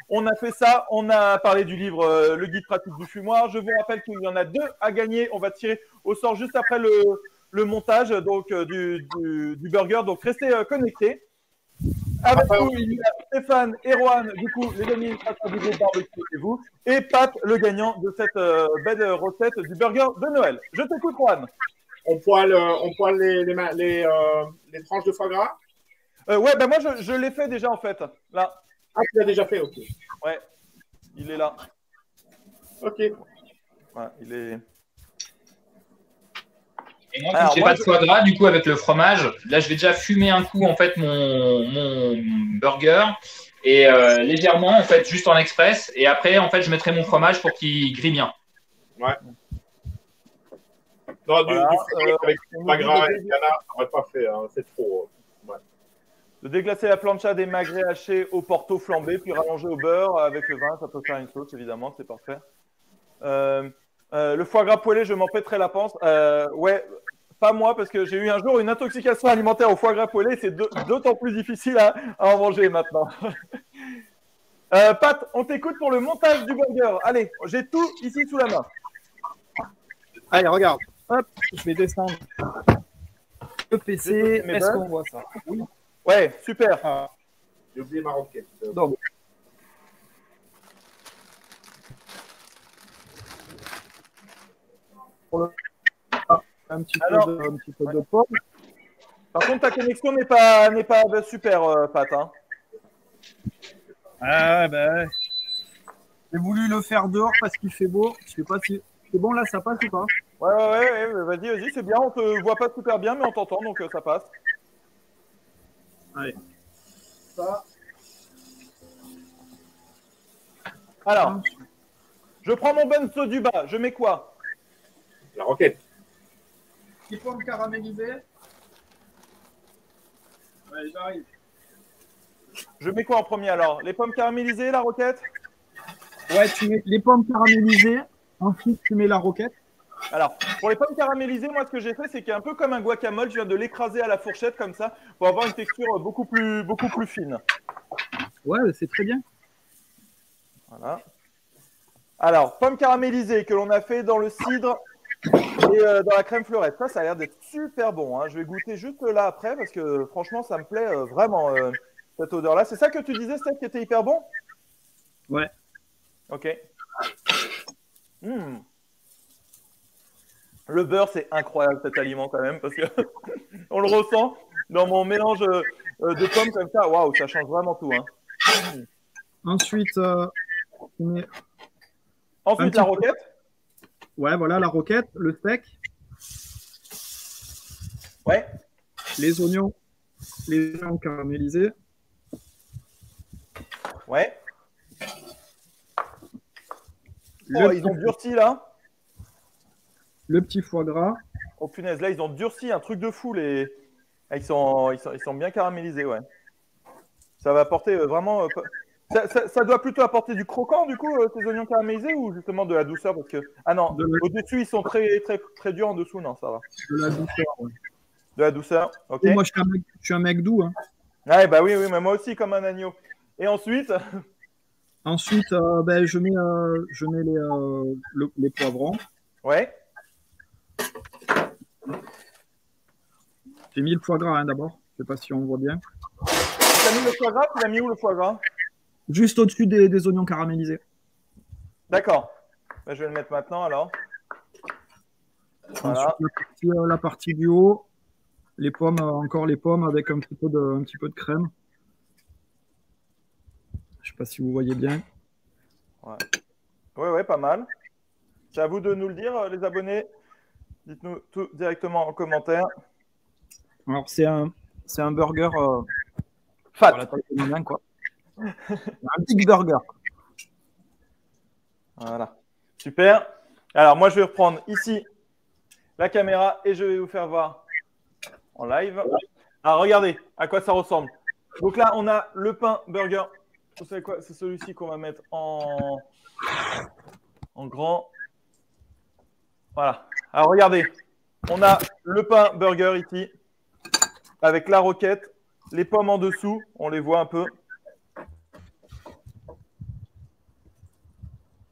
S1: On a fait ça, on a parlé du livre euh, Le guide pratique du fumoir. Je vous rappelle qu'il y en a deux à gagner. On va tirer au sort juste après le, montage euh, du, burger. Donc restez euh, connectés. Avec vous, il y a Stéphane et Rohan, du coup, les administrateurs du barbecue et vous, et Pat, le gagnant de cette belle recette du burger de Noël. Je t'écoute, Rohan.
S3: On poêle, on poêle les, les, les, les tranches de foie gras
S1: Ouais, bah moi je, je l'ai fait déjà en fait. Là.
S3: Ah, tu l'as déjà fait, ok.
S1: Ouais, il est là.
S3: Ok.
S1: Ouais, il est.
S2: Et moi, comme j'ai pas de foie gras, du coup, avec le fromage, là, je vais déjà fumer un coup, en fait, mon, mon burger. Et euh, légèrement, en fait, juste en express. Et après, en fait, je mettrai mon fromage pour qu'il grille bien.
S3: Ouais. Non, du,
S1: Voilà,
S3: du fromage
S1: euh,
S3: avec et canard, ça n'aurait pas fait. hein, C'est trop. Ouais.
S1: De déglacer la plancha des magrets hachés au porto flambé, puis rallonger au beurre avec le vin. Ça peut faire une sauce, évidemment, c'est parfait. Euh, euh, le foie gras poêlé, je m'en pèterai la panse. Euh, ouais, pas moi, parce que j'ai eu un jour une intoxication alimentaire au foie gras poêlé. C'est d'autant plus difficile à, à en manger maintenant. Euh, Pat, on t'écoute pour le montage du burger. Allez, j'ai tout ici sous la main.
S4: Allez, regarde. Hop, je vais descendre. Le PC, est-ce qu'on voit ça? Oui.
S1: Ouais, super.
S4: Ah,
S3: J'ai oublié ma roquette.
S4: donc, pour le- ah, un petit
S1: Alors,
S4: peu de, un petit peu de pomme.
S1: Par contre, ta connexion n'est pas, n'est pas super, euh, Pat. hein.
S4: Ah, ben. J'ai voulu le faire dehors parce qu'il fait beau. Je sais pas si. C'est bon, là, ça passe ou pas?
S1: Ouais, ouais, ouais, ouais, vas-y, vas-y, c'est bien. On te voit pas super bien, mais on t'entend, donc euh, ça passe.
S4: Allez.
S1: Ça. Alors, je prends mon benzo du bas. Je mets quoi?
S3: La roquette.
S4: Les pommes caramélisées. Ouais, j'arrive.
S1: Je mets quoi en premier alors? Les pommes caramélisées, la roquette?
S4: Ouais, tu mets les pommes caramélisées. Ensuite, tu mets la roquette.
S1: Alors, pour les pommes caramélisées, moi, ce que j'ai fait, c'est qu'un peu comme un guacamole, je viens de l'écraser à la fourchette comme ça pour avoir une texture beaucoup plus, beaucoup plus fine.
S4: Ouais, c'est très bien.
S1: Voilà. Alors, pommes caramélisées que l'on a fait dans le cidre et euh, dans la crème fleurette. Ça, ça a l'air d'être super bon. hein. Je vais goûter juste là après parce que franchement, ça me plaît euh, vraiment euh, cette odeur-là. C'est ça que tu disais, Steph, qui était hyper bon?
S4: Ouais.
S1: Ok. Hmm. Le beurre, c'est incroyable cet aliment quand même parce que on le ressent dans mon mélange euh, de pommes comme ça. Waouh, ça change vraiment tout. hein.
S4: Ensuite, euh,
S1: Ensuite, la
S4: peu.
S1: roquette.
S4: ouais, voilà la roquette, le steak,
S1: Ouais.
S4: les oignons, les oignons caramélisés.
S1: Ouais. Oh, ils ont durci là.
S4: Le petit foie gras.
S1: Oh punaise, là ils ont durci un truc de fou les. Ah, Ils sont, ils sont, ils sont bien caramélisés, ouais. Ça va apporter euh, vraiment. euh, ça, ça- ça doit plutôt apporter du croquant du coup, euh, ces oignons caramélisés ou justement de la douceur parce que ah non,
S4: la-
S1: au-dessus ils sont très très très durs en dessous, non ça va.
S4: De la douceur. ouais.
S1: De la douceur, ok.
S4: Et Moi, je suis, un mec, je suis un mec doux. hein.
S1: Ouais bah oui oui, mais moi aussi comme un agneau. Et ensuite,
S4: Ensuite, ben, je mets, je mets les, le- les poivrons.
S1: ouais.
S4: J'ai mis le foie gras hein, d'abord. Je sais pas si on voit bien.
S1: Tu as mis le foie gras, tu l'as mis où le foie gras?
S4: Juste au-dessus des, des oignons caramélisés.
S1: D'accord. Bah, je vais le mettre maintenant alors. Voilà.
S4: Ensuite, la partie, euh, la partie du haut, les pommes, euh, encore les pommes avec un petit peu de, un petit peu de crème. Je sais pas si vous voyez bien.
S1: Ouais, ouais, pas mal. C'est à vous de nous le dire, euh, les abonnés. Dites-nous tout directement en commentaire.
S4: Alors, c'est un, c'est un burger. euh,
S1: Fat.
S4: voilà, taille de ma main, quoi. un big burger.
S1: Voilà. Super. Alors, moi, je vais reprendre ici la caméra et je vais vous faire voir en live. Alors, regardez à quoi ça ressemble. Donc là, on a le pain burger. Vous savez quoi? C'est celui-ci qu'on va mettre en, en grand. Voilà. Alors, regardez. On a le pain burger ici avec la roquette, les pommes en dessous. On les voit un peu.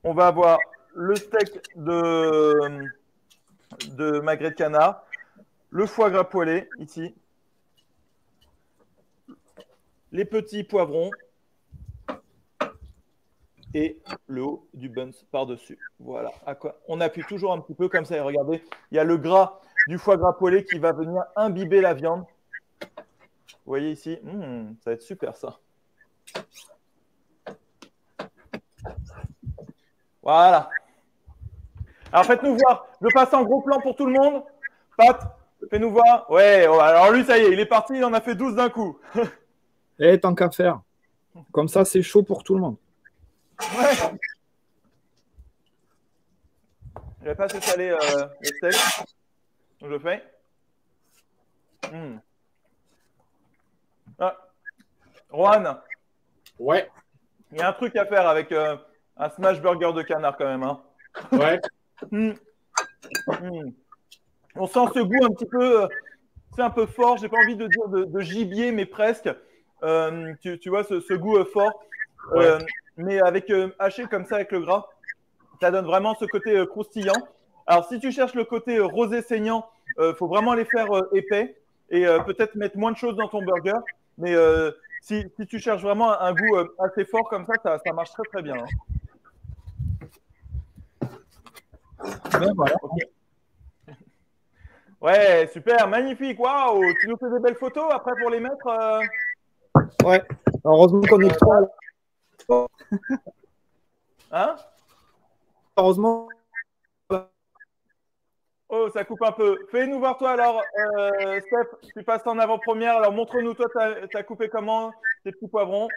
S1: On va avoir le steak de, de magret de canard, le foie gras poêlé ici, les petits poivrons et le haut du buns par-dessus. Voilà. On appuie toujours un petit peu comme ça et regardez, il y a le gras du foie gras poêlé qui va venir imbiber la viande. Vous voyez ici, hmm, ça va être super ça. Voilà. Alors faites-nous voir. Je passe en gros plan pour tout le monde. Pat, fais-nous voir. Ouais, alors lui, ça y est, il est parti, il en a fait 12 d'un coup.
S4: Eh, tant qu'à faire. Comme ça, c'est chaud pour tout le monde. Ouais.
S1: Je vais pas se saler euh, le steak. Donc je fais. Hmm. Ah. Juan.
S3: Ouais.
S1: Il y a un truc à faire avec euh, un smash burger de canard quand même. Hein.
S3: Ouais.
S1: Hmm. Hmm. On sent ce goût un petit peu, euh, c'est un peu fort. J'ai pas envie de dire de, gibier, mais presque. Euh, tu, vois ce, goût fort, mais avec haché comme ça avec le gras, ça donne vraiment ce côté croustillant. Alors si tu cherches le côté rosé saignant, il faut vraiment les faire épais et peut-être mettre moins de choses dans ton burger. Mais si, tu cherches vraiment un goût assez fort comme ça, ça, marche très très bien. Hein. Ben, ouais, super, magnifique. Waouh, tu nous fais des belles photos après pour les mettre euh?
S4: Ouais, heureusement qu'on est trois.
S1: Hein?
S4: Heureusement.
S1: Oh, ça coupe un peu. Fais-nous voir toi alors, euh, Steph, tu passes en avant-première. Alors montre-nous toi, tu as, coupé comment tes petits poivrons?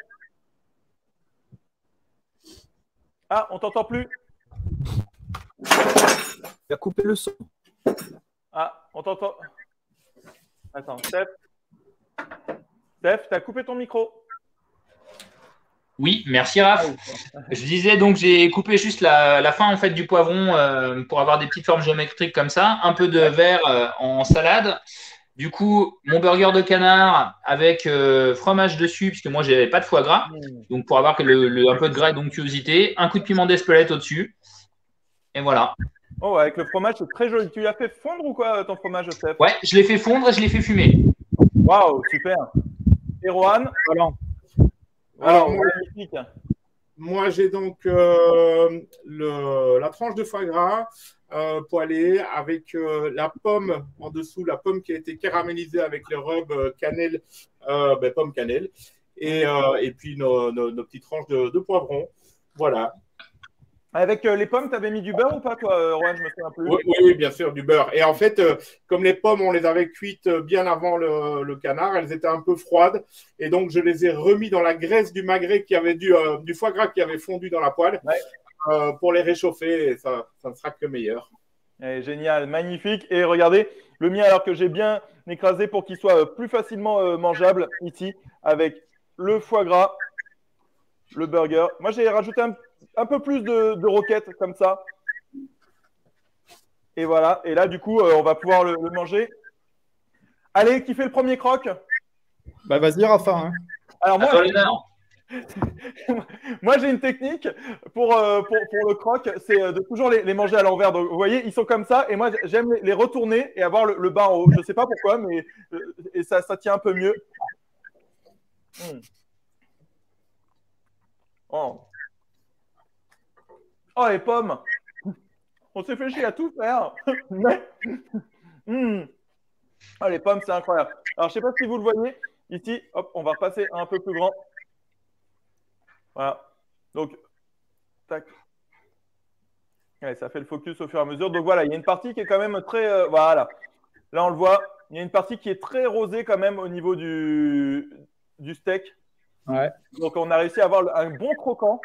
S1: Ah, on t'entend plus.
S4: Il a coupé le son.
S1: Ah, on t'entend. Attends, Steph. Steph, tu as coupé ton micro.
S2: Oui, merci Raph. Je disais donc j'ai coupé juste la, fin en fait du poivron euh, pour avoir des petites formes géométriques comme ça, un peu de verre euh, en salade. Du coup, mon burger de canard avec euh, fromage dessus, puisque moi j'avais pas de foie gras, donc pour avoir le, un peu de gras et d'onctuosité, un coup de piment d'Espelette au-dessus, et voilà.
S1: Oh, avec le fromage, c'est très joli. Tu l'as fait fondre ou quoi, ton fromage, Steph?
S2: Ouais, je l'ai fait fondre et je l'ai fait fumer.
S1: Waouh, super. Et Rohan?
S3: Alors, moi, j'ai donc euh, la tranche de foie gras euh, poêlée avec euh, la pomme en dessous, la pomme qui a été caramélisée avec les rubs cannelle, ben, pomme cannelle, et, puis nos, petites tranches de, de poivron. Voilà.
S1: Avec euh, les pommes, tu avais mis du beurre ou pas, toi, euh, Rohan? Je me souviens plus.
S3: Oui, oui, bien sûr, du beurre. Et en fait, euh, comme les pommes, on les avait cuites bien avant le, canard, elles étaient un peu froides. Et donc, je les ai remis dans la graisse du magret qui avait du, du foie gras qui avait fondu dans la poêle pour les réchauffer. Et ça, ça ne sera que meilleur.
S1: Eh, génial, magnifique. Et regardez, le mien, alors que j'ai bien écrasé pour qu'il soit plus facilement mangeable ici, avec le foie gras, le burger. Moi, j'ai rajouté un un peu plus de, roquettes comme ça. Et voilà. Et là, du coup, euh, on va pouvoir le, manger. Allez, qui fait le premier croc?
S4: Bah, vas-y, Rafa. Hein.
S1: Alors, moi, moi j'ai une technique pour, euh, pour, le croc, c'est euh, de toujours les, manger à l'envers. Donc, vous voyez, ils sont comme ça. Et moi, j'aime les, retourner et avoir le, bar en haut. Je ne sais pas pourquoi, mais et ça, ça tient un peu mieux. Hmm. Oh. Oh, les pommes On s'est fait chier à tout faire. Hmm. Oh, les pommes, c'est incroyable. Alors, je ne sais pas si vous le voyez. Ici, hop, on va passer un peu plus grand. Voilà. Donc, tac. ça fait le focus au fur et à mesure. Donc voilà, il y a une partie qui est quand même très. Euh, voilà. Là, on le voit. Il y a une partie qui est très rosée quand même au niveau du, du steak.
S4: Ouais.
S1: Donc, on a réussi à avoir un bon croquant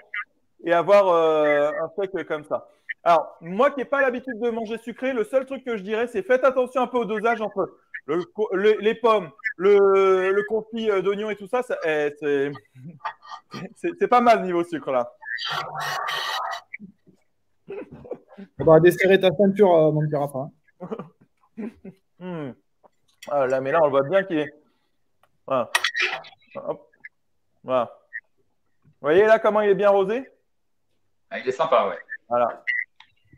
S1: et avoir euh, un steak comme ça. Alors, moi qui n'ai pas l'habitude de manger sucré, le seul truc que je dirais, c'est faites attention un peu au dosage entre les pommes, le, le confit euh, d'oignon et tout ça. Eh, c'est pas mal niveau sucre là.
S4: On va desserrer ta ceinture, euh, mon petit Rafa.
S1: Hmm. Ah, là, mais là, on le voit bien qu'il est. Voilà. Voilà. Vous voyez là comment il est bien rosé?
S2: Ah, il est sympa, ouais.
S1: Voilà.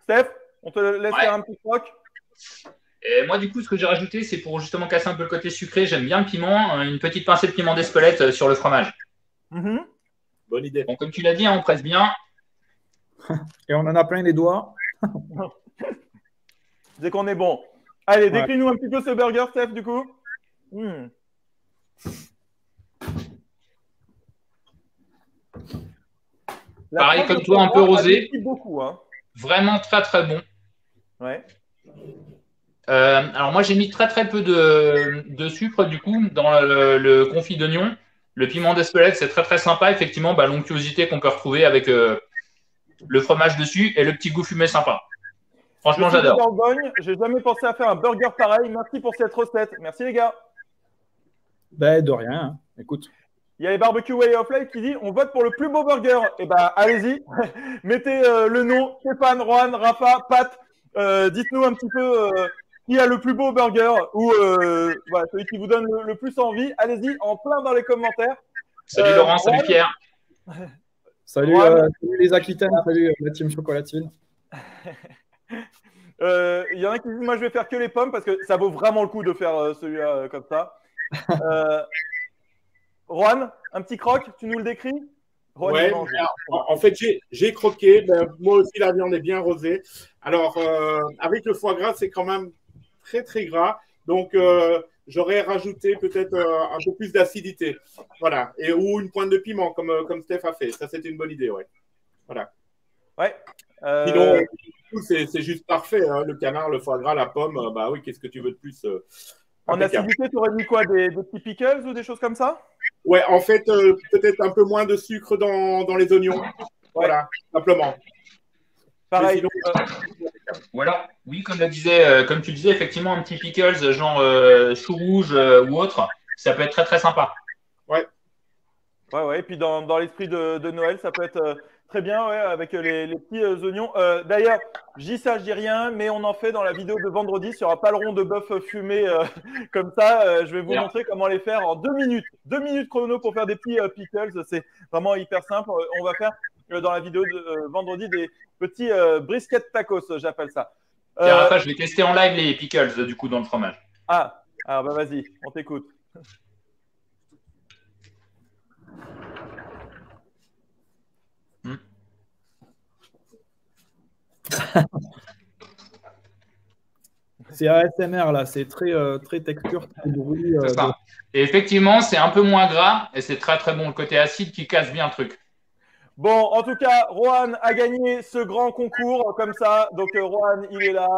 S1: Steph, on te laisse faire un petit croc.
S2: Et moi, du coup, ce que j'ai rajouté, c'est pour justement casser un peu le côté sucré. J'aime bien le piment, une petite pincée de piment d'Espelette euh, sur le fromage.
S1: Mm-hmm.
S3: Bonne idée.
S2: Bon, comme tu l'as dit, hein, on presse bien.
S4: Et on en a plein les doigts.
S1: c'est qu'on est bon. Allez, décris-nous un petit peu ce burger, Steph, du coup.
S2: Pareil comme toi, un peu rosé.
S1: Beaucoup, hein.
S2: Vraiment très très bon.
S1: Ouais.
S2: Euh, alors moi j'ai mis très très peu de, sucre du coup dans le, confit d'oignon. Le piment d'Espelette c'est très très sympa effectivement, bah, l'onctuosité qu'on peut retrouver avec euh, le fromage dessus et le petit goût fumé sympa. Franchement j'adore.
S1: J'ai jamais pensé à faire un burger pareil. Merci pour cette recette. Merci les gars.
S4: Ben de rien. Hein. Écoute.
S1: Il y a les Barbecue Way of Life qui dit on vote pour le plus beau burger. Et eh ben allez-y, mettez euh, le nom Stéphane, Juan, Rafa, Pat. Dites-nous un petit peu qui a le plus beau burger ou euh, voilà, celui qui vous donne le, plus envie. Allez-y, en plein dans les commentaires.
S2: Salut euh, Laurent, salut Pierre.
S4: Salut, euh, salut, les Aquitaines, salut la team chocolatine.
S1: Il y en a qui disent moi je vais faire que les pommes parce que ça vaut vraiment le coup de faire celui-là comme ça. Juan, un petit croc, tu nous le décris?
S3: Ouais, en, fait, j'ai croqué. Ben, moi aussi, la viande est bien rosée. Alors, avec le foie gras, c'est quand même très très gras. Donc, euh, j'aurais rajouté peut-être euh, un peu plus d'acidité. Voilà. Et, ou une pointe de piment, comme, euh, comme Steph a fait. Ça, c'était une bonne idée, ouais. Voilà.
S1: Ouais.
S3: Sinon, c'est juste parfait. Hein. Le canard, le foie gras, la pomme, bah oui, qu'est-ce que tu veux de plus
S1: En acidité, tu aurais mis quoi? Des, des, petits pickles ou des choses comme ça?
S3: Ouais, en fait, peut-être un peu moins de sucre dans, dans les oignons. Voilà, simplement.
S1: Pareil.
S2: Voilà, oui, comme, disait, euh, comme tu disais, effectivement, un petit pickles, genre euh, chou rouge euh, ou autre, ça peut être très très sympa.
S3: Ouais.
S1: Ouais, ouais, et puis dans, l'esprit de, Noël, ça peut être très bien, ouais, avec les, petits oignons. D'ailleurs, je dis ça, je dis rien, mais on en fait dans la vidéo de vendredi sur un paleron de bœuf fumé comme ça. je vais vous montrer comment les faire en deux minutes. Deux minutes chrono pour faire des petits pickles. C'est vraiment hyper simple. On va faire dans la vidéo de vendredi des petits brisket tacos, j'appelle ça.
S2: Euh, je vais tester en live les pickles du coup dans le fromage.
S1: Ah, alors bah vas-y, on t'écoute.
S4: c'est ASMR là, c'est très, euh, très texture, très bruit.
S2: Euh, et effectivement, c'est un peu moins gras et c'est très très bon le côté acide qui casse bien le truc.
S1: Bon, en tout cas, Rohan a gagné ce grand concours comme ça. Donc, euh, Rohan, il est là.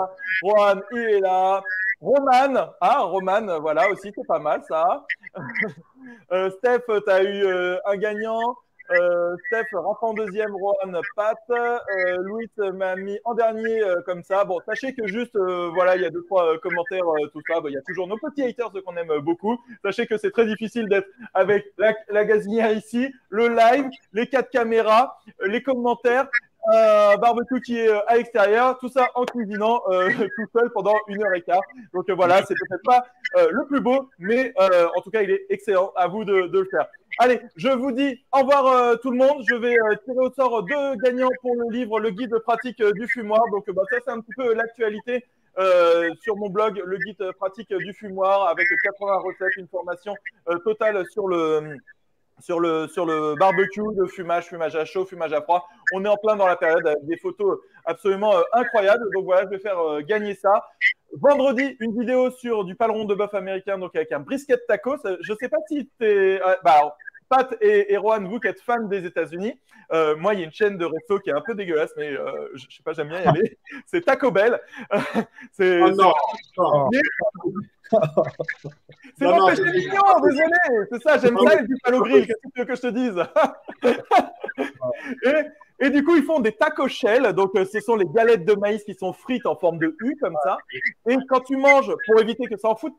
S1: Rohan, il est là. Roman, ah, Roman, voilà aussi, c'est pas mal ça. euh, Steph, tu as eu un gagnant. Euh, Steph, Rafa en deuxième, Rohan, Pat. Euh, Louis m'a mis en dernier euh, comme ça. Bon, sachez que juste, euh, voilà, il y a deux, trois commentaires, tout ça. il y a toujours nos petits haters qu'on aime beaucoup. Sachez que c'est très difficile d'être avec la, la gazinière ici, le live, les quatre caméras, les commentaires barbecue qui est à l'extérieur, tout ça en cuisinant tout seul pendant une heure et quart. Donc voilà, c'est peut-être pas le plus beau, mais en tout cas, il est excellent. À vous de, de le faire. Allez, je vous dis au revoir euh, tout le monde. Je vais euh, tirer au sort deux gagnants pour le livre Le guide pratique euh, du fumoir. Donc bah, ça, c'est un petit peu l'actualité sur mon blog, le guide pratique du fumoir, avec 80 recettes, une formation totale sur le sur le, sur le barbecue, le fumage, fumage à chaud, fumage à froid. On est en plein dans la période avec des photos absolument incroyables. Donc voilà, je vais faire gagner ça. Vendredi, une vidéo sur du paleron de bœuf américain, donc avec un brisket tacos. Je ne sais pas si tu es. Bah, Pat et, et Rohan, vous qui êtes fans des États-Unis, euh, moi, il y a une chaîne de resto qui est un peu dégueulasse, mais euh, je, ne sais pas, j'aime bien y aller. C'est Taco Bell.
S3: c'est, oh non,
S1: C'est mon péché mignon, désolé. C'est ça, j'aime ça les au grill. Qu'est-ce que tu veux que je te dise et, et du coup, ils font des tacos shell. Donc, euh, ce sont les galettes de maïs qui sont frites en forme de U, comme ça. Et quand tu manges, pour éviter que ça en foute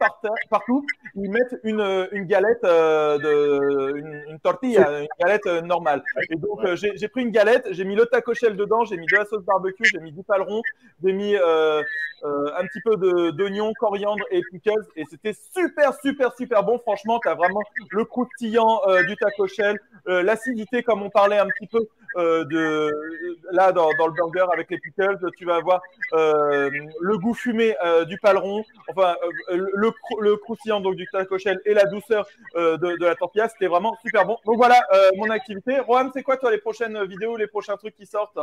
S1: partout, ils mettent une, euh, une galette euh, de, une, tortilla, une galette normale. Et donc, j'ai pris une galette, j'ai mis le taco shell dedans, j'ai mis de la sauce barbecue, j'ai mis du paleron, j'ai mis un petit peu d'oignon, coriandre et pickles. Et c'était super, super, super bon. Franchement, tu as vraiment le croustillant du taco shell, l'acidité, comme on parlait un petit peu euh, là dans, le burger avec les pickles, tu vas avoir euh, le goût fumé euh, du paleron, enfin le, le croustillant donc du taco shell et la douceur de, la tortilla. C'était vraiment super bon. Donc voilà mon activité. Rohan, c'est quoi toi les prochaines vidéos, les prochains trucs qui sortent?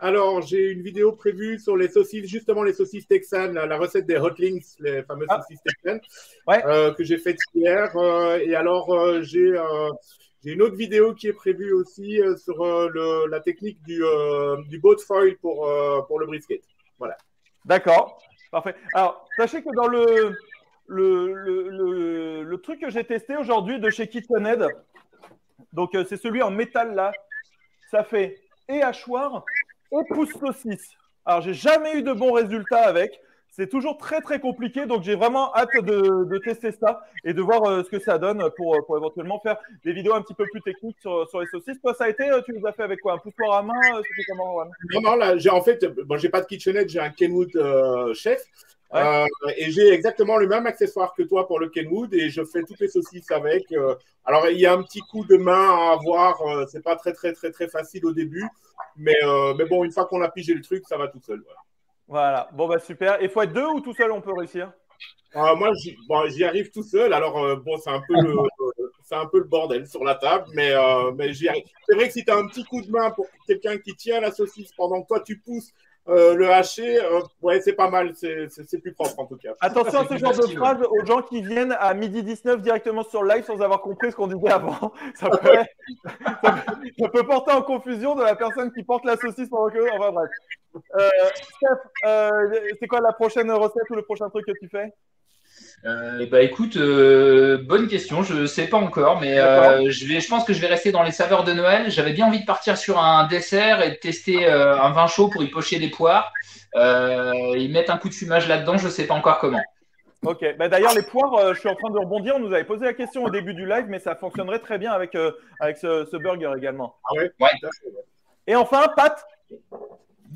S3: Alors, j'ai une vidéo prévue sur les saucisses, justement les saucisses texanes, la recette des hotlings, les fameuses ah. saucisses texanes, euh, que j'ai faites hier. Euh, et alors, euh, j'ai une autre vidéo qui est prévue aussi sur la technique du, du boat foil pour, le brisket. Voilà.
S1: D'accord, parfait. Alors, sachez que dans le truc que j'ai testé aujourd'hui de chez KitchenAid, donc c'est celui en métal là, ça fait et hachoir et pousse saucisse. Alors, j'ai jamais eu de bons résultats avec. C'est toujours très très compliqué, donc j'ai vraiment hâte de, tester ça et de voir euh, ce que ça donne pour, pour, éventuellement faire des vidéos un petit peu plus techniques sur, sur les saucisses. Toi, ça a été, euh, tu les as fait avec quoi Un poussoir à main euh,
S3: comment Non, non, là, j'ai en fait, bon, j'ai pas de KitchenAid, j'ai un Kenwood chef. Euh, et j'ai exactement le même accessoire que toi pour le Kenwood et je fais toutes les saucisses avec. Euh, alors il y a un petit coup de main à avoir, euh, c'est pas très très très très facile au début, mais, mais bon une fois qu'on a pigé le truc, ça va tout seul.
S1: Voilà. Bon bah super. Et faut être deux ou tout seul on peut réussir?
S3: Moi j'y arrive tout seul. Alors bon c'est un peu le c'est un peu le bordel sur la table, mais, mais j'y arrive. C'est vrai que si tu as un petit coup de main pour quelqu'un qui tient la saucisse pendant que toi tu pousses euh, le haché, euh, ouais, c'est pas mal, c'est plus propre en tout cas.
S1: Attention à ce genre de phrase aux gens qui viennent à midi 19 directement sur live sans avoir compris ce qu'on disait avant. Ça peut, porter en confusion de la personne qui porte la saucisse pendant que. Enfin bref. Euh, Steph, c'est quoi la prochaine recette ou le prochain truc que tu fais?
S2: Euh, bah écoute, euh, bonne question. Je sais pas encore, mais euh, je vais, je pense que je vais rester dans les saveurs de Noël. J'avais bien envie de partir sur un dessert et de tester euh, un vin chaud pour y pocher des poires. ils mettent un coup de fumage là-dedans. Je sais pas encore comment.
S1: Ok. Bah, D'ailleurs, les poires, je suis en train de rebondir. On nous avait posé la question au début du live, mais ça fonctionnerait très bien avec avec ce, ce, burger également.
S3: Ah
S2: ouais?
S1: Et enfin, Pat,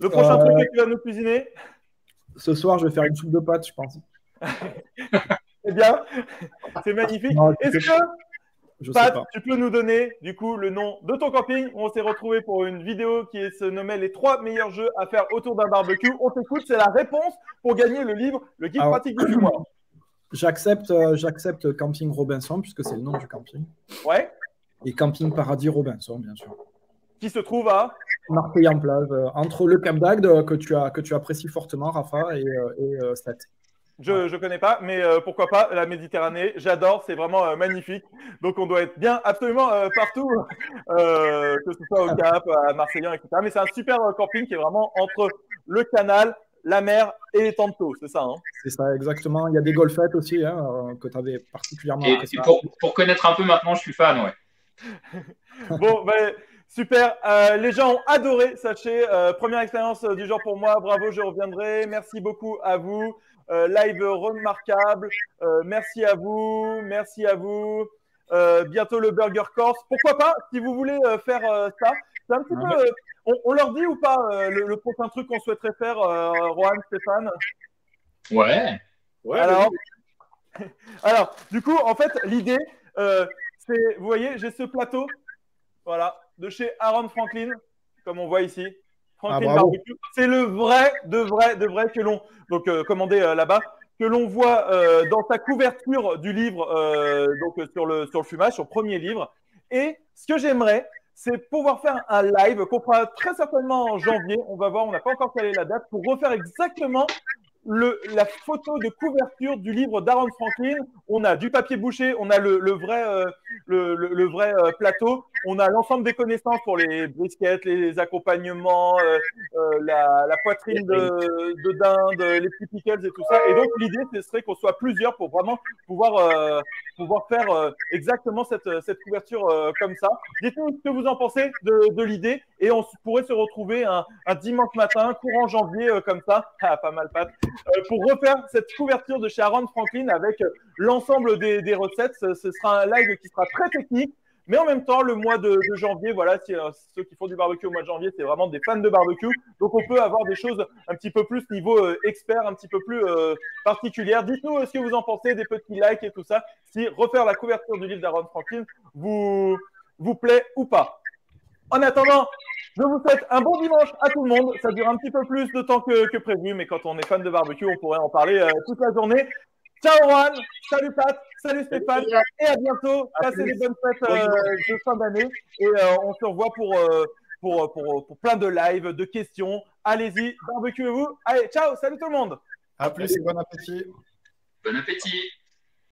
S1: le prochain truc que tu vas nous cuisiner?
S4: Ce soir, je vais faire une soupe de pâtes, je pense.
S1: Eh bien, c'est magnifique. Est-ce que, Pat, tu peux nous donner du coup le nom de ton camping? On s'est retrouvé pour une vidéo qui se nommait Les trois meilleurs jeux à faire autour d'un barbecue. On t'écoute, c'est la réponse pour gagner le livre, le guide pratique du mois.
S4: J'accepte, euh, j'accepte Camping Robinson puisque c'est le nom du camping.
S1: Ouais.
S4: Et Camping Paradis Robinson, bien sûr.
S1: Qui se trouve à
S4: Marseille en plage, euh, entre le Cap d'Agde que tu as que tu apprécies fortement, Rafa, et, euh, et
S1: je ne connais pas, mais euh, pourquoi pas la Méditerranée. J'adore, c'est vraiment euh, magnifique. Donc on doit être bien absolument euh, partout, que ce soit au Cap, à Marseillan, etc. Mais c'est un super camping qui est vraiment entre le canal, la mer et les Tantos, c'est ça hein?
S4: C'est ça, exactement. Il y a des golfettes aussi hein, que tu avais particulièrement.
S2: Et, pour, connaître un peu maintenant, je suis fan, ouais.
S1: bon, ben. Super, les gens ont adoré, sachez. première expérience du genre pour moi, bravo, je reviendrai. Merci beaucoup à vous. Euh, live remarquable. Euh, merci à vous. Merci à vous. Euh, bientôt le Burger Course. Pourquoi pas, si vous voulez faire ça. C'est un petit peu. On, leur dit ou pas le, prochain truc qu'on souhaiterait faire, Rohan, Stéphane?
S2: Ouais.
S1: Ouais. Alors, alors, du coup, en fait, l'idée, c'est, vous voyez, j'ai ce plateau, voilà, de chez Aaron Franklin, comme on voit ici. Ah, c'est le vrai, de vrai, de vrai que l'on donc euh, commandé euh, là-bas, que l'on voit euh, dans sa couverture du livre, donc sur le sur le fumage, sur le premier livre. Et ce que j'aimerais, c'est pouvoir faire un live qu'on fera très certainement en janvier. On va voir, on n'a pas encore calé la date pour refaire exactement le, la photo de couverture du livre d'Aaron Franklin. On a du papier bouché, on a le, le vrai, euh, le, le, vrai euh, plateau, on a l'ensemble des connaissances pour les briskets, les accompagnements, euh, la, la, poitrine de, de, dinde, les petits pickles et tout ça. Et donc l'idée, ce serait qu'on soit plusieurs pour vraiment pouvoir, pouvoir faire exactement cette, cette couverture comme ça. Dites-nous ce que vous en pensez de, de l'idée et on pourrait se retrouver un, un dimanche matin, courant janvier comme ça. Ah, pas mal, Pat. Euh, pour refaire cette couverture de Sharon Franklin avec l'ensemble des, recettes. Ce, sera un live qui sera très technique. Mais en même temps, le mois de, janvier, voilà, euh, ceux qui font du barbecue au mois de janvier, c'est vraiment des fans de barbecue. Donc, on peut avoir des choses un petit peu plus niveau euh, expert, un petit peu plus particulière. Dites-nous ce que vous en pensez, des petits likes et tout ça. Si refaire la couverture du livre d'Aaron Franklin vous, vous plaît ou pas. En attendant, je vous souhaite un bon dimanche à tout le monde. Ça dure un petit peu plus de temps que, prévu, mais quand on est fan de barbecue, on pourrait en parler euh, toute la journée. Ciao Juan, salut Pat, salut Stéphane, et à bientôt. Passez des bonnes fêtes euh, de fin d'année et euh, on se revoit pour pour, pour, pour plein de lives, de questions. Allez-y, barbecue vous Allez, ciao, salut tout le monde.
S6: À plus et bon appétit.
S2: Bon appétit.